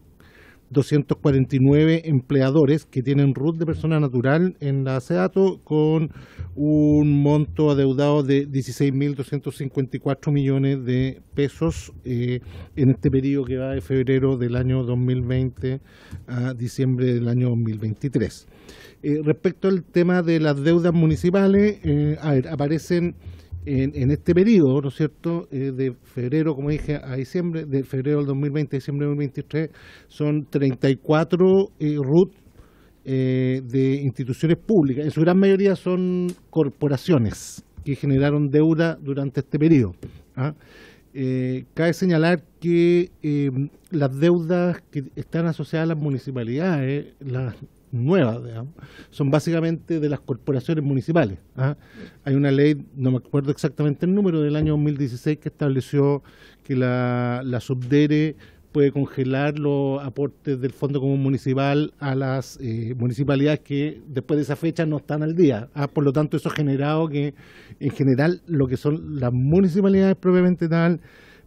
249 empleadores que tienen RUT de persona natural en la SEATO con un monto adeudado de 16.254 millones de pesos eh, en este periodo que va de febrero del año 2020 a diciembre del año 2023. Eh, respecto al tema de las deudas municipales, eh, a ver, aparecen en, este periodo, ¿no es cierto?, eh, de febrero, como dije, a diciembre, de febrero del 2020 a diciembre del 2023, son 34 eh, RUT de instituciones públicas. En su gran mayoría son corporaciones que generaron deuda durante este periodo. ¿ah? cabe señalar que las deudas que están asociadas a las municipalidades, las nuevas, son básicamente de las corporaciones municipales. ¿ah? Hay una ley, no me acuerdo exactamente el número, del año 2016 que estableció que la, la Subdere puede congelar los aportes del Fondo Común Municipal a las eh, municipalidades que después de esa fecha no están al día. ¿ah? Por lo tanto, eso ha generado que, en general, lo que son las municipalidades propiamente tal,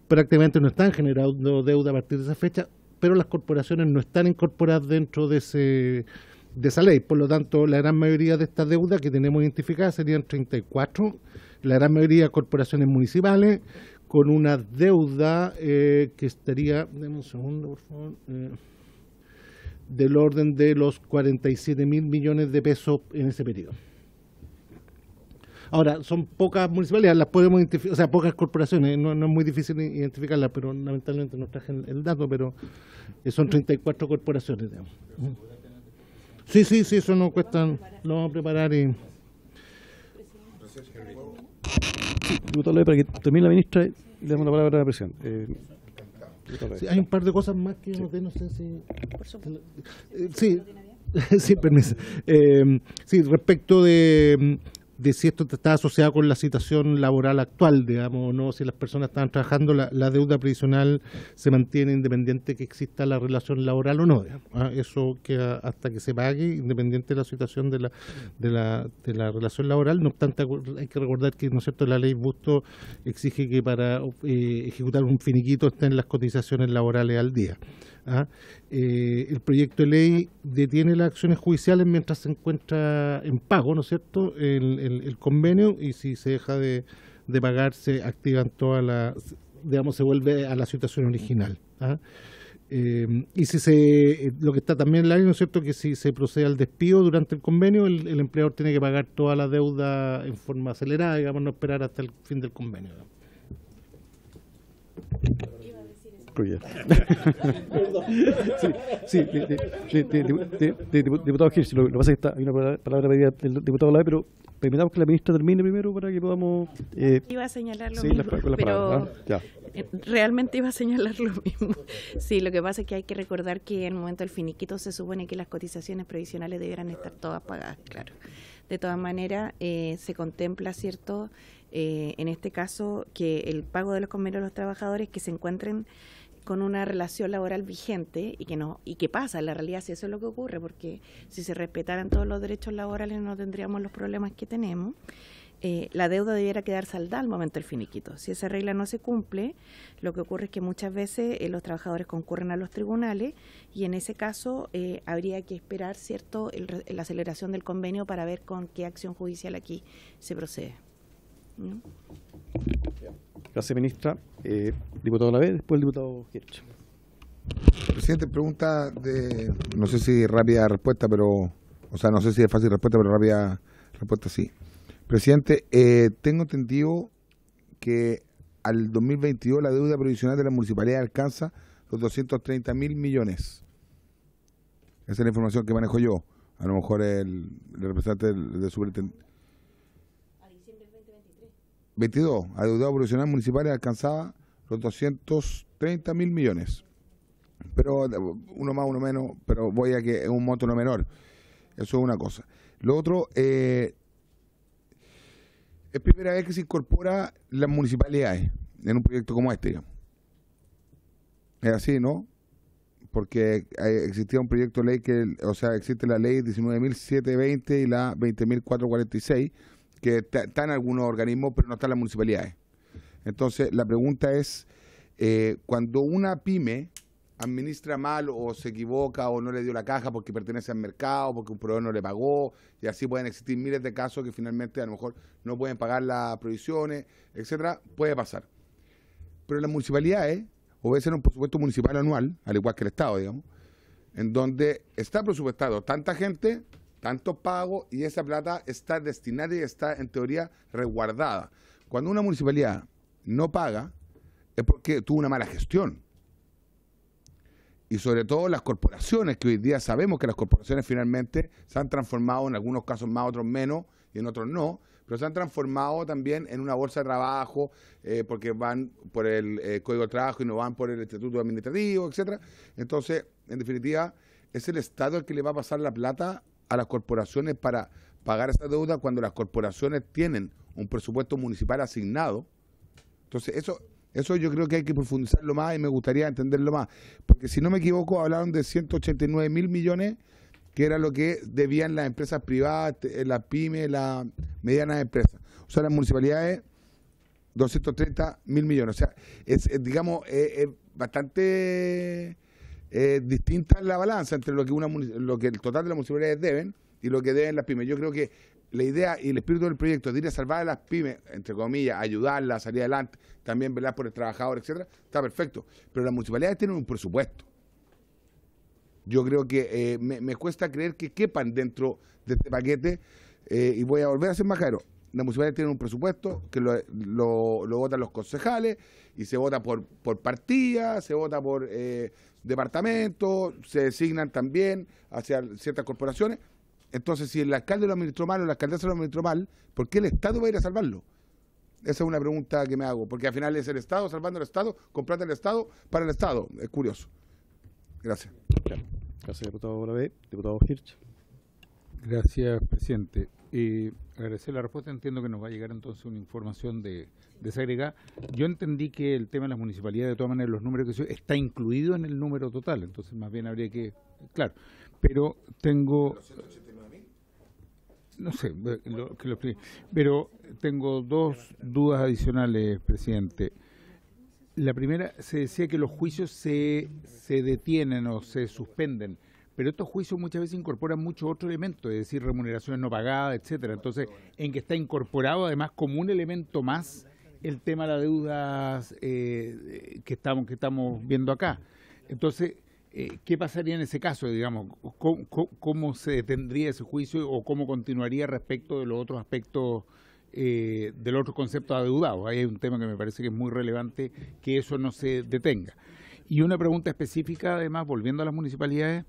prácticamente no están generando deuda a partir de esa fecha, pero las corporaciones no están incorporadas dentro de ese de esa ley. Por lo tanto, la gran mayoría de estas deudas que tenemos identificadas serían 34, la gran mayoría corporaciones municipales, con una deuda eh, que estaría, denme un segundo, por favor, eh, del orden de los 47 mil millones de pesos en ese periodo. Ahora, son pocas municipalidades, las podemos identificar, o sea, pocas corporaciones, no, es muy difícil identificarlas, pero lamentablemente no traje el, dato, pero son 34 corporaciones, digamos. Sí, sí, sí, eso no cuesta, lo vamos a preparar y... Diputado para que termine la ministra y le damos la palabra a la presidenta. Eh, sí, hay un par de cosas más que no, no sé si... Eh, sí, *laughs* sí, permiso. Eh, sí, respecto de de si esto está asociado con la situación laboral actual, digamos, no si las personas están trabajando, la, deuda previsional se mantiene independiente que exista la relación laboral o no. ¿ah? Eso queda hasta que se pague, independiente de la situación de la, de la, de la relación laboral. No obstante, hay que recordar que, ¿no es cierto?, la ley Busto exige que para eh, ejecutar un finiquito estén las cotizaciones laborales al día. ¿Ah? Eh, el proyecto de ley detiene las acciones judiciales mientras se encuentra en pago, ¿no es cierto?, el, convenio y si se deja de, pagar se activan todas las, digamos, se vuelve a la situación original. ¿ah? Eh, y si se, lo que está también en la ley, ¿no es cierto?, que si se procede al despido durante el convenio, el, empleador tiene que pagar toda la deuda en forma acelerada, digamos, no esperar hasta el fin del convenio sí, diputado Hirsch, lo, que pasa es que está, hay una palabra pedida del diputado Lave, pero permitamos que la ministra termine primero para que podamos... Eh, iba a señalar lo mismo, pero eh, realmente iba a señalar lo mismo. Sí, lo que pasa es que hay que recordar que en el momento del finiquito se supone que las cotizaciones previsionales debieran estar todas pagadas, claro. De todas maneras, eh, se contempla, ¿cierto?, en este caso, que el pago de los convenios de los trabajadores que se encuentren con una relación laboral vigente y que no y que pasa en la realidad si eso es lo que ocurre porque si se respetaran todos los derechos laborales no tendríamos los problemas que tenemos eh, la deuda debiera quedar saldada al momento del finiquito. Si esa regla no se cumple, lo que ocurre es que muchas veces eh, los trabajadores concurren a los tribunales y en ese caso eh, habría que esperar cierto la aceleración del convenio para ver con qué acción judicial aquí se procede. Gracias, ministra. Eh, diputado Lavés, después el diputado Hirsch. Presidente, pregunta de, no sé si rápida respuesta, pero, o sea, no sé si es fácil respuesta, pero rápida respuesta sí. Presidente, eh, tengo entendido que al 2022 la deuda provisional de la municipalidad alcanza los 230 mil millones. Esa es la información que manejo yo. A lo mejor el, representante del, del superintendente 22, adeudado profesional municipales alcanzaba los 230 mil millones. Pero uno más, uno menos, pero voy a que es un monto no menor. Eso es una cosa. Lo otro, eh, es primera vez que se incorpora las municipalidades en un proyecto como este, digamos. Es así, ¿no? Porque existía un proyecto de ley que, o sea, existe la ley 19.720 y la 20.446, que está, está en algunos organismos, pero no está en las municipalidades. Entonces, la pregunta es, eh, cuando una pyme administra mal o se equivoca o no le dio la caja porque pertenece al mercado, porque un proveedor no le pagó, y así pueden existir miles de casos que finalmente a lo mejor no pueden pagar las provisiones, etcétera, puede pasar. Pero las municipalidades obedecen un presupuesto municipal anual, al igual que el Estado, digamos, en donde está presupuestado tanta gente, tantos pagos, y esa plata está destinada y está en teoría resguardada. Cuando una municipalidad no paga, es porque tuvo una mala gestión y sobre todo las corporaciones, que hoy día sabemos que las corporaciones finalmente se han transformado en algunos casos más, otros menos y en otros no, pero se han transformado también en una bolsa de trabajo eh, porque van por el eh, Código de Trabajo y no van por el Estatuto Administrativo, etcétera. Entonces, en definitiva, es el Estado el que le va a pasar la plata a las corporaciones para pagar esa deuda cuando las corporaciones tienen un presupuesto municipal asignado. Entonces, eso eso yo creo que hay que profundizarlo más y me gustaría entenderlo más. Porque si no me equivoco, hablaron de 189 mil millones, que era lo que debían las empresas privadas, eh, las pymes, las medianas empresas. O sea, las municipalidades, 230 mil millones. O sea, es, digamos, es, bastante eh, distinta la balanza entre lo que, una, lo que el total de las municipalidades deben y lo que deben las pymes. Yo creo que la idea y el espíritu del proyecto de ir a salvar a las pymes, entre comillas, ayudarlas a salir adelante, también velar por el trabajador, etcétera, está perfecto. Pero las municipalidades tienen un presupuesto. Yo creo que eh, me, cuesta creer que quepan dentro de este paquete, eh, y voy a volver a ser más claro. Las municipalidades tienen un presupuesto que lo, lo, votan los concejales y se vota por, por partida, se vota por eh, departamento, se designan también hacia ciertas corporaciones entonces, si el alcalde lo administró mal o la alcaldesa lo administró mal, ¿por qué el Estado va a ir a salvarlo? Esa es una pregunta que me hago, porque al final es el Estado salvando al Estado, comprando el Estado para el Estado. Es curioso. Gracias. Gracias, diputado Diputado Hirsch. Gracias, presidente. Eh, agradecer la respuesta. Entiendo que nos va a llegar entonces una información de, de Yo entendí que el tema de las municipalidades, de todas maneras, los números que se está incluido en el número total. Entonces, más bien habría que. Claro. Pero tengo no sé, lo, que lo pero tengo dos dudas adicionales, presidente. La primera, se decía que los juicios se, se detienen o se suspenden, pero estos juicios muchas veces incorporan muchos otros elementos, es decir, remuneraciones no pagadas, etcétera. Entonces, en que está incorporado además como un elemento más el tema de las deudas eh, que estamos que estamos viendo acá. Entonces, eh, ¿Qué pasaría en ese caso, digamos? ¿Cómo, se detendría ese juicio o cómo continuaría respecto de los otros aspectos, eh, del otro concepto adeudado? Ahí hay un tema que me parece que es muy relevante que eso no se detenga. Y una pregunta específica, además, volviendo a las municipalidades,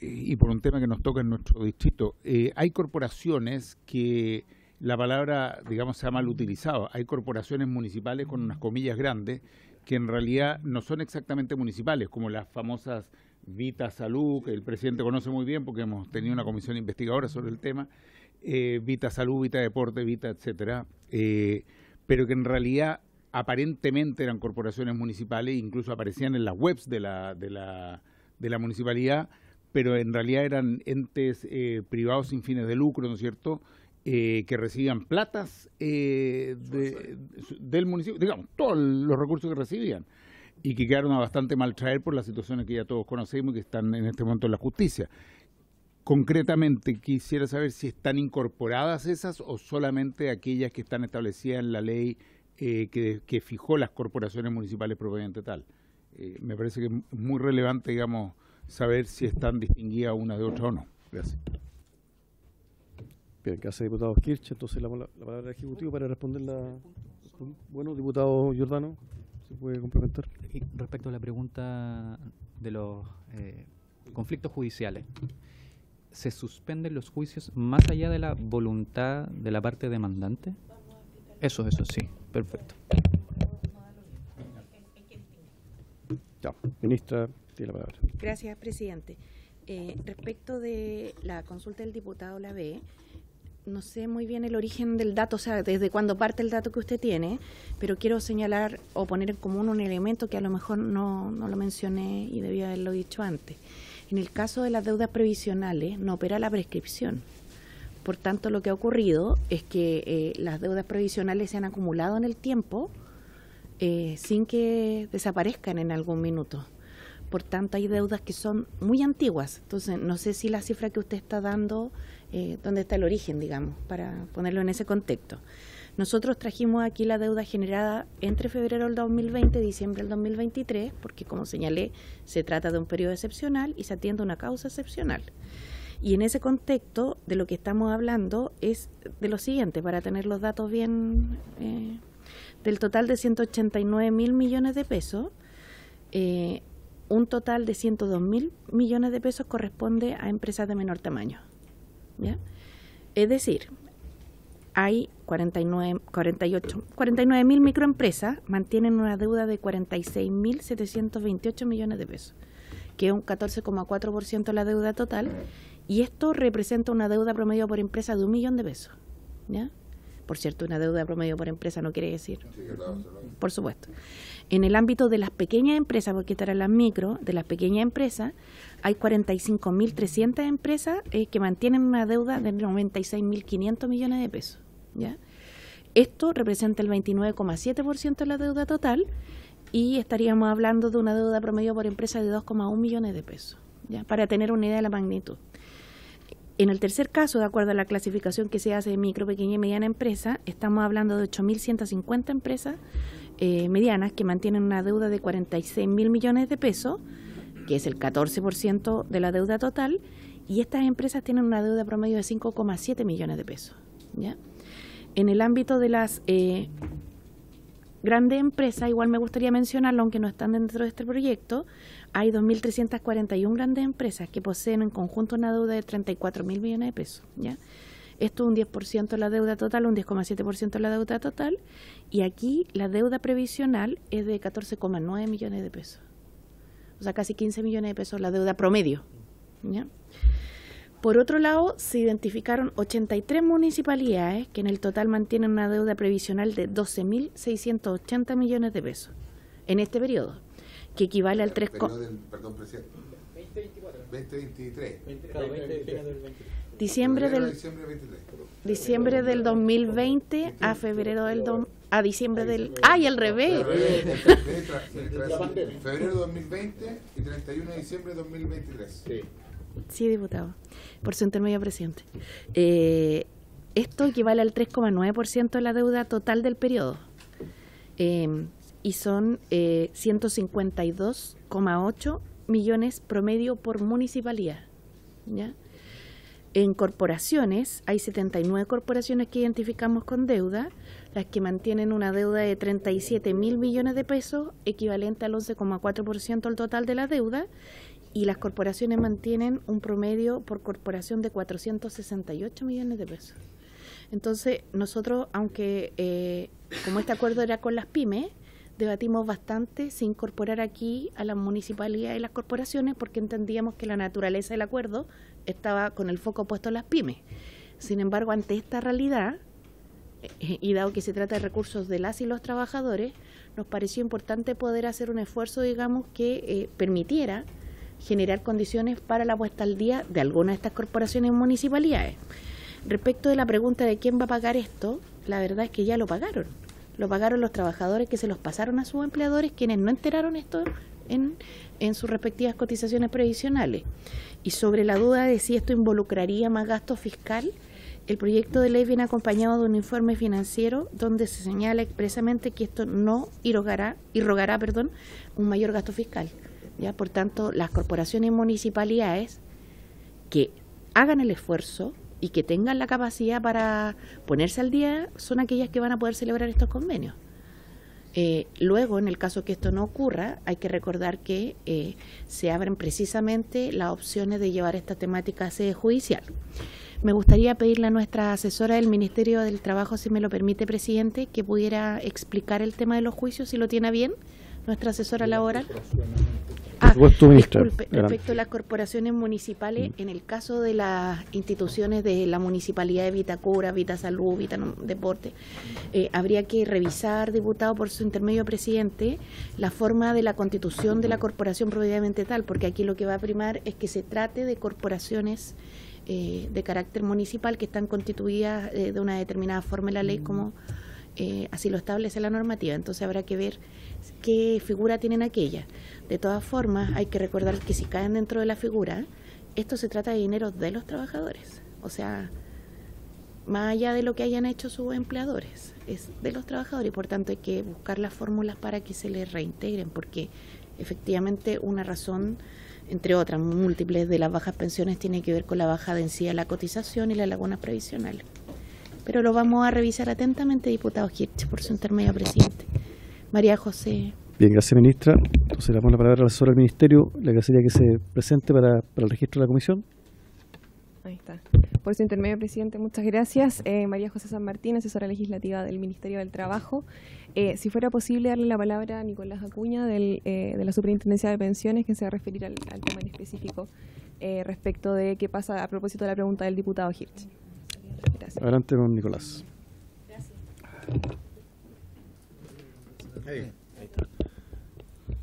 y por un tema que nos toca en nuestro distrito, hay corporaciones que la palabra, digamos, se ha mal utilizado. Hay corporaciones municipales con unas comillas grandes que en realidad no son exactamente municipales, como las famosas Vita Salud, que el presidente conoce muy bien porque hemos tenido una comisión investigadora sobre el tema, eh, Vita Salud, Vita Deporte, Vita, etcétera, eh, pero que en realidad aparentemente eran corporaciones municipales, incluso aparecían en las webs de la, de la, de la municipalidad, pero en realidad eran entes eh, privados sin fines de lucro, ¿no es cierto?, eh, que recibían platas eh, del municipio, digamos, todos los recursos que recibían y que quedaron a bastante mal traer por las situaciones que ya todos conocemos y que están en este momento en la justicia. Concretamente, quisiera saber si están incorporadas esas o solamente aquellas que están establecidas en la ley eh, que, fijó las corporaciones municipales propiamente tal. me parece que es muy relevante, digamos, saber si están distinguidas una de otra o no. Gracias. Bien, hace diputado Kirch, entonces la, la, palabra del Ejecutivo para responder la... Bueno, diputado Giordano, ¿se puede complementar? Respecto a la pregunta de los eh, conflictos judiciales, ¿se suspenden los juicios más allá de la voluntad de la parte demandante? Eso, eso, sí, perfecto. Ya, ministra, Gracias, presidente. Eh, respecto de la consulta del diputado La B, no sé muy bien el origen del dato, o sea, desde cuándo parte el dato que usted tiene, pero quiero señalar o poner en común un elemento que a lo mejor no, no lo mencioné y debía haberlo dicho antes. En el caso de las deudas previsionales, no opera la prescripción. Por tanto, lo que ha ocurrido es que eh, las deudas previsionales se han acumulado en el tiempo eh, sin que desaparezcan en algún minuto. Por tanto, hay deudas que son muy antiguas. Entonces, no sé si la cifra que usted está dando, eh, dónde está el origen, digamos, para ponerlo en ese contexto. Nosotros trajimos aquí la deuda generada entre febrero del 2020 y diciembre del 2023, porque como señalé, se trata de un periodo excepcional y se atiende una causa excepcional. Y en ese contexto, de lo que estamos hablando es de lo siguiente, para tener los datos bien, eh, del total de 189 mil millones de pesos, eh, un total de 102 mil millones de pesos corresponde a empresas de menor tamaño. ¿ya? Es decir, hay 49, 48, 49 mil microempresas mantienen una deuda de 46 mil 728 millones de pesos, que es un 14,4% de la deuda total, y esto representa una deuda promedio por empresa de un millón de pesos. ¿ya? Por cierto, una deuda promedio por empresa no quiere decir. Por supuesto. En el ámbito de las pequeñas empresas, porque estarán las micro, de las pequeñas empresas, hay 45.300 empresas eh, que mantienen una deuda de 96.500 millones de pesos. ¿ya? Esto representa el 29,7% de la deuda total y estaríamos hablando de una deuda promedio por empresa de 2,1 millones de pesos, ¿ya? para tener una idea de la magnitud. En el tercer caso, de acuerdo a la clasificación que se hace de micro, pequeña y mediana empresa, estamos hablando de 8.150 empresas eh, medianas que mantienen una deuda de 46 mil millones de pesos, que es el 14% de la deuda total, y estas empresas tienen una deuda promedio de 5,7 millones de pesos. ¿ya? En el ámbito de las eh, grandes empresas, igual me gustaría mencionarlo, aunque no están dentro de este proyecto, hay 2.341 grandes empresas que poseen en conjunto una deuda de 34 mil millones de pesos. ¿ya? Esto es un 10% de la deuda total, un 10,7% de la deuda total, y aquí la deuda previsional es de 14,9 millones de pesos. O sea, casi 15 millones de pesos la deuda promedio. ¿ya? Por otro lado, se identificaron 83 municipalidades que en el total mantienen una deuda previsional de 12.680 millones de pesos en este periodo, que equivale al 3... Perdón, presidente. 2023. Diciembre del diciembre del 2020 a febrero del a diciembre del ay al revés febrero 2020 y 31 de diciembre de 2023 sí. Diputado por su intermedio presidente. Eh, esto equivale al 3,9% de la deuda total del periodo eh, y son eh, 152,8 millones promedio por municipalidad ¿ya? En corporaciones, hay 79 corporaciones que identificamos con deuda, las que mantienen una deuda de 37 mil millones de pesos, equivalente al 11,4% del total de la deuda, y las corporaciones mantienen un promedio por corporación de 468 millones de pesos. Entonces, nosotros, aunque eh, como este acuerdo era con las pymes, debatimos bastante sin incorporar aquí a las municipalidades y las corporaciones porque entendíamos que la naturaleza del acuerdo estaba con el foco puesto en las pymes. Sin embargo, ante esta realidad, eh, y dado que se trata de recursos de las y los trabajadores, nos pareció importante poder hacer un esfuerzo, digamos, que eh, permitiera generar condiciones para la puesta al día de algunas de estas corporaciones y municipalidades. Respecto de la pregunta de quién va a pagar esto, la verdad es que ya lo pagaron. Lo pagaron los trabajadores que se los pasaron a sus empleadores, quienes no enteraron esto en, en sus respectivas cotizaciones previsionales. Y sobre la duda de si esto involucraría más gasto fiscal, el proyecto de ley viene acompañado de un informe financiero donde se señala expresamente que esto no irrogará, irrogará perdón, un mayor gasto fiscal. ¿ya? Por tanto, las corporaciones y municipalidades que hagan el esfuerzo y que tengan la capacidad para ponerse al día son aquellas que van a poder celebrar estos convenios. Eh, luego, en el caso que esto no ocurra, hay que recordar que eh, se abren precisamente las opciones de llevar esta temática a sede judicial. Me gustaría pedirle a nuestra asesora del Ministerio del Trabajo, si me lo permite, presidente, que pudiera explicar el tema de los juicios, si lo tiene bien, nuestra asesora laboral. Ah, disculpe, respecto a las corporaciones municipales, en el caso de las instituciones de la municipalidad de Vitacura, Vita Salud, Vita Deporte, eh, habría que revisar, diputado, por su intermedio presidente, la forma de la constitución de la corporación propiamente tal, porque aquí lo que va a primar es que se trate de corporaciones eh, de carácter municipal que están constituidas eh, de una determinada forma en la ley como eh, así lo establece la normativa. Entonces habrá que ver qué figura tienen aquellas. De todas formas, hay que recordar que si caen dentro de la figura, esto se trata de dinero de los trabajadores. O sea, más allá de lo que hayan hecho sus empleadores, es de los trabajadores y por tanto hay que buscar las fórmulas para que se les reintegren, porque efectivamente una razón, entre otras múltiples, de las bajas pensiones tiene que ver con la baja densidad de la cotización y las lagunas previsionales. Pero lo vamos a revisar atentamente, diputado Hirsch, por su intermedio presidente. María José. Bien, gracias, ministra. Entonces le damos la palabra al asesor del ministerio. Le agradecería que se presente para, para el registro de la comisión. Ahí está. Por su intermedio, presidente, muchas gracias. Eh, María José San Martín, asesora legislativa del Ministerio del Trabajo. Eh, si fuera posible darle la palabra a Nicolás Acuña del, eh, de la Superintendencia de Pensiones, que se va a referir al, al tema en específico eh, respecto de qué pasa a propósito de la pregunta del diputado Hirsch. Gracias. Adelante, don Nicolás.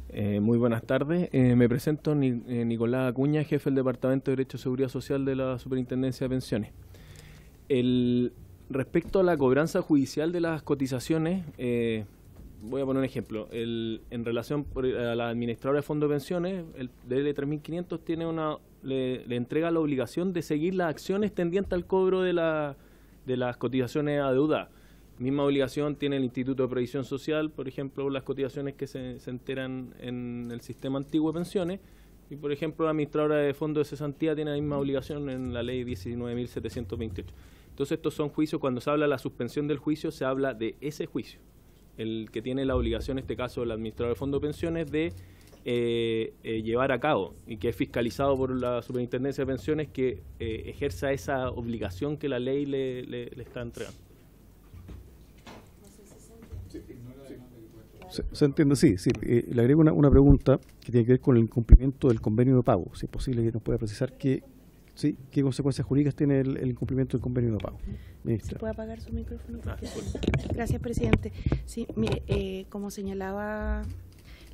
Eh, muy buenas tardes. Eh, me presento Ni- eh, Nicolás Acuña, jefe del Departamento de Derecho y Seguridad Social de la Superintendencia de Pensiones. El, respecto a la cobranza judicial de las cotizaciones, eh, voy a poner un ejemplo. El, en relación por- a la administradora de fondos de pensiones, el DL3500 tiene una, le, le entrega la obligación de seguir las acciones tendientes al cobro de, la, de las cotizaciones adeudadas. Misma obligación tiene el Instituto de Previsión Social, por ejemplo, las cotizaciones que se, se enteran en el sistema antiguo de pensiones. Y, por ejemplo, la administradora de fondos de cesantía tiene la misma obligación en la ley 19.728. Entonces, estos son juicios, cuando se habla de la suspensión del juicio, se habla de ese juicio. El que tiene la obligación, en este caso, el administrador de fondos de pensiones, de eh, eh, llevar a cabo y que es fiscalizado por la Superintendencia de Pensiones que eh, ejerza esa obligación que la ley le, le- le está entregando. Se, se entiende, sí. sí. Eh, le agrego una, una pregunta que tiene que ver con el incumplimiento del convenio de pago. Si es posible que nos pueda precisar qué, sí, qué consecuencias jurídicas tiene el, el incumplimiento del convenio de pago. ¿Se Ministra. puede apagar su micrófono? Gracias, presidente. Sí, mire, eh, como señalaba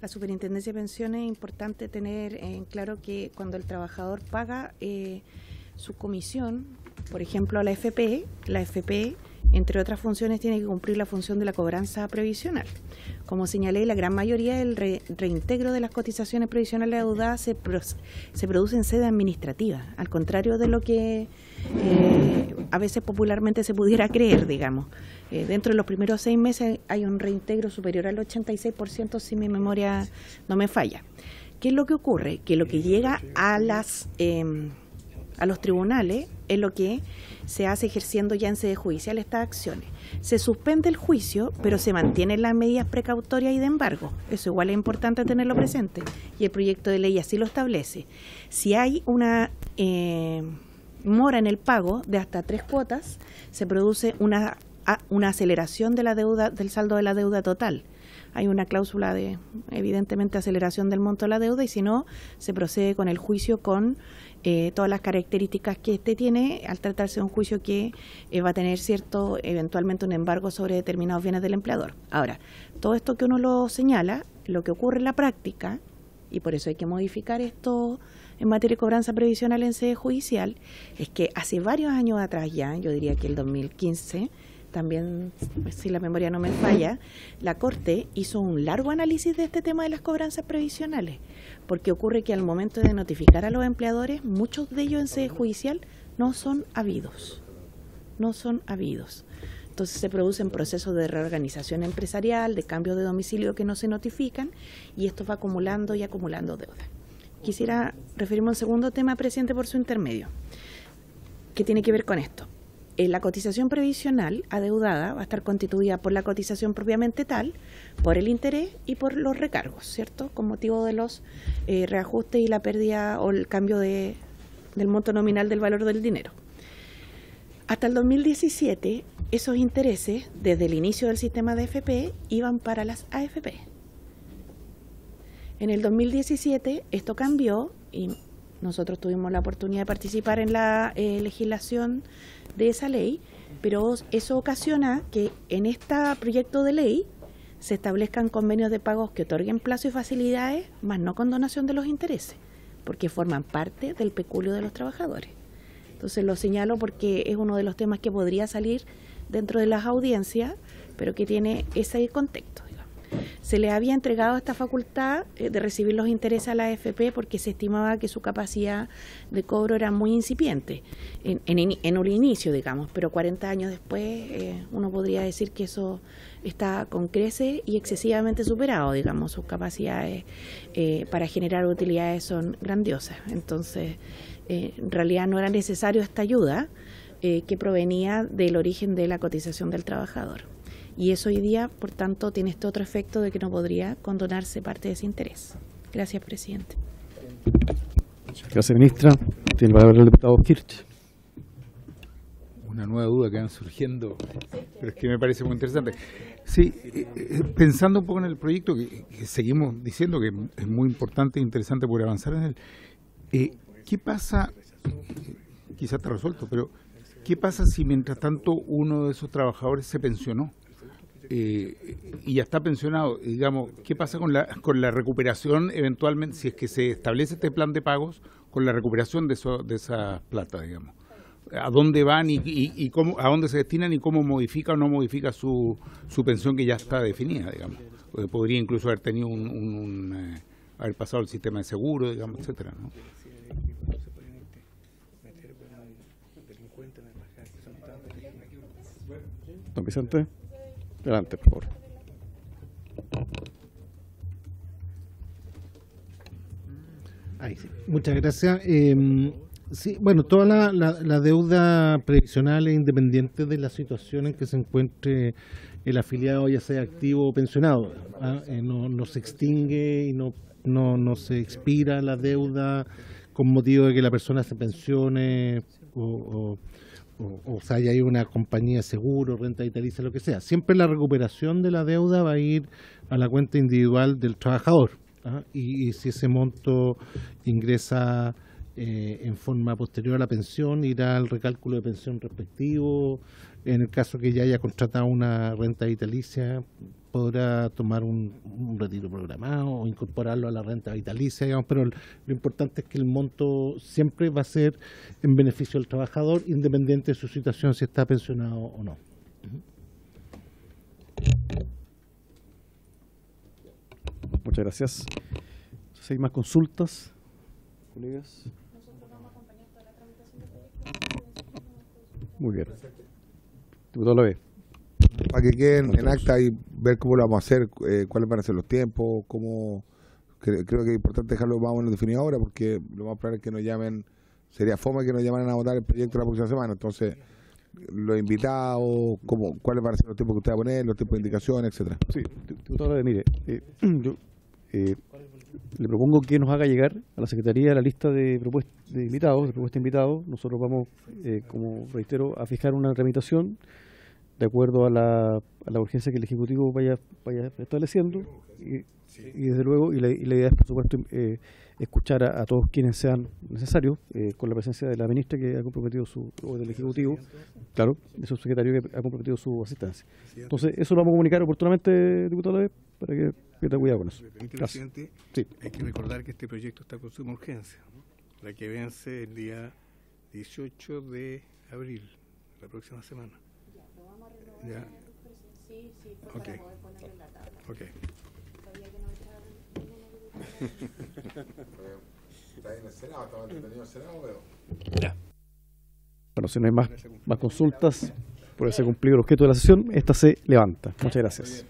la Superintendencia de Pensiones, es importante tener en claro que cuando el trabajador paga eh, su comisión, por ejemplo, a la FP, la FP, entre otras funciones, tiene que cumplir la función de la cobranza previsional. Como señalé, la gran mayoría del re- reintegro de las cotizaciones previsionales adeudadas se, pro- se produce en sede administrativa, al contrario de lo que eh, a veces popularmente se pudiera creer, digamos. Eh, dentro de los primeros seis meses hay un reintegro superior al 86% si mi memoria no me falla. ¿Qué es lo que ocurre? Que lo que llega a las em, a los tribunales es lo que se hace ejerciendo ya en sede judicial estas acciones. Se suspende el juicio, pero se mantienen las medidas precautorias y de embargo. Eso igual es importante tenerlo presente. Y el proyecto de ley así lo establece. Si hay una eh, mora en el pago de hasta tres cuotas, se produce una, una aceleración de la deuda, del saldo de la deuda total. Hay una cláusula de, evidentemente, aceleración del monto de la deuda y si no, se procede con el juicio con eh, todas las características que este tiene al tratarse de un juicio que eh, va a tener cierto, eventualmente, un embargo sobre determinados bienes del empleador. Ahora, todo esto que uno lo señala, lo que ocurre en la práctica, y por eso hay que modificar esto en materia de cobranza previsional en sede judicial, es que hace varios años atrás ya, yo diría que el 2015, también, si la memoria no me falla, la Corte hizo un largo análisis de este tema de las cobranzas previsionales, porque ocurre que al momento de notificar a los empleadores, muchos de ellos en sede judicial no son habidos, no son habidos. Entonces se producen procesos de reorganización empresarial, de cambio de domicilio que no se notifican y esto va acumulando y acumulando deuda. Quisiera referirme a un segundo tema, presidente, por su intermedio, que tiene que ver con esto. Eh, la cotización previsional adeudada va a estar constituida por la cotización propiamente tal, por el interés y por los recargos, ¿cierto? Con motivo de los eh, reajustes y la pérdida o el cambio de, del monto nominal del valor del dinero. Hasta el 2017, esos intereses, desde el inicio del sistema de FP, iban para las AFP. En el 2017 esto cambió y nosotros tuvimos la oportunidad de participar en la eh, legislación de esa ley, pero eso ocasiona que en este proyecto de ley se establezcan convenios de pagos que otorguen plazo y facilidades, más no con donación de los intereses, porque forman parte del peculio de los trabajadores. Entonces lo señalo porque es uno de los temas que podría salir dentro de las audiencias, pero que tiene ese contexto. Se le había entregado esta facultad eh, de recibir los intereses a la AFP porque se estimaba que su capacidad de cobro era muy incipiente en, en, un inicio, digamos, pero 40 años después eh, uno podría decir que eso está con crece y excesivamente superado, digamos, sus capacidades eh, para generar utilidades son grandiosas. Entonces, en realidad no era necesario esta ayuda que provenía del origen de la cotización del trabajador y eso hoy día, por tanto, tiene este otro efecto de que no podría condonarse parte de ese interés. Gracias, presidente. Gracias, ministra. Tiene la palabra el diputado Kirch. Una nueva duda que van surgiendo, pero es que me parece muy interesante. Sí, eh, pensando un poco en el proyecto, que, seguimos diciendo que es muy importante e interesante poder avanzar en él, eh, ¿qué pasa? Quizás está resuelto, pero ¿qué pasa si mientras tanto uno de esos trabajadores se pensionó? Eh, y ya está pensionado, digamos, ¿qué pasa con la, con la recuperación eventualmente, si es que se establece este plan de pagos, con la recuperación de, eso, de esa plata, digamos? ¿A dónde van y, y, cómo, a dónde se destinan y cómo modifica o no modifica su, su pensión que ya está definida, digamos? Podría incluso haber tenido un, eh, haber pasado el sistema de seguro, digamos, etcétera, ¿no? Don Vicente. Adelante, por favor. Muchas gracias. Eh, sí, bueno, toda la, la, deuda previsional es independiente de la situación en que se encuentre el afiliado, ya sea activo o pensionado. ¿ah? Eh, no, no, se extingue y no, no, no se expira la deuda con motivo de que la persona se pensione o o, sea, hay una compañía seguro, renta vitalicia, lo que sea. Siempre la recuperación de la deuda va a ir a la cuenta individual del trabajador. ¿ah? Y, si ese monto ingresa eh, en forma posterior a la pensión, irá al recálculo de pensión respectivo. En el caso que ya haya contratado una renta vitalicia, podrá tomar un, retiro programado o incorporarlo a la renta vitalicia, digamos, pero lo importante es que el monto siempre va a ser en beneficio del trabajador, independiente de su situación, si está pensionado o no. Muchas gracias. ¿Hay más consultas, colegas? Muy bien. Diputado ve para que queden en acta y ver cómo lo vamos a hacer, eh, cuáles van a ser los tiempos, cómo creo que es importante dejarlo más o menos definido ahora porque lo más probable es que nos llamen, sería fome que nos llamaran a votar el proyecto la próxima semana, entonces los invitados, cómo, cuáles van a ser los tiempos que usted va a poner, los tiempos de indicación, etcétera. Sí, diputado, mire, eh, *clears throat* yo eh, le propongo que nos haga llegar a la Secretaría la lista de propuestas de invitados, de propuestas de invitados. Nosotros vamos, como reitero, a fijar una tramitación de acuerdo a la, a la urgencia que el Ejecutivo vaya, vaya estableciendo y, desde luego, y la, idea es por supuesto eh, escuchar a, todos quienes sean necesarios, eh, con la presencia de la ministra que ha comprometido su, o del Ejecutivo, claro, de su secretario que ha comprometido su asistencia. Entonces, eso lo vamos a comunicar oportunamente, diputado, para que tenga cuidado con eso. Presidente, hay que recordar que este proyecto está con suma urgencia, la que vence el día 18 de abril, la próxima semana. Ya. Sí, sí, fue okay. para poder ponerlo en la tabla. Ok. Sabía que no Está en el Senado, estaba entretenido el Senado, pero... Ya. Bueno, si no hay más, más consultas, por ese cumplido el objeto de la sesión, esta se levanta. Muchas gracias.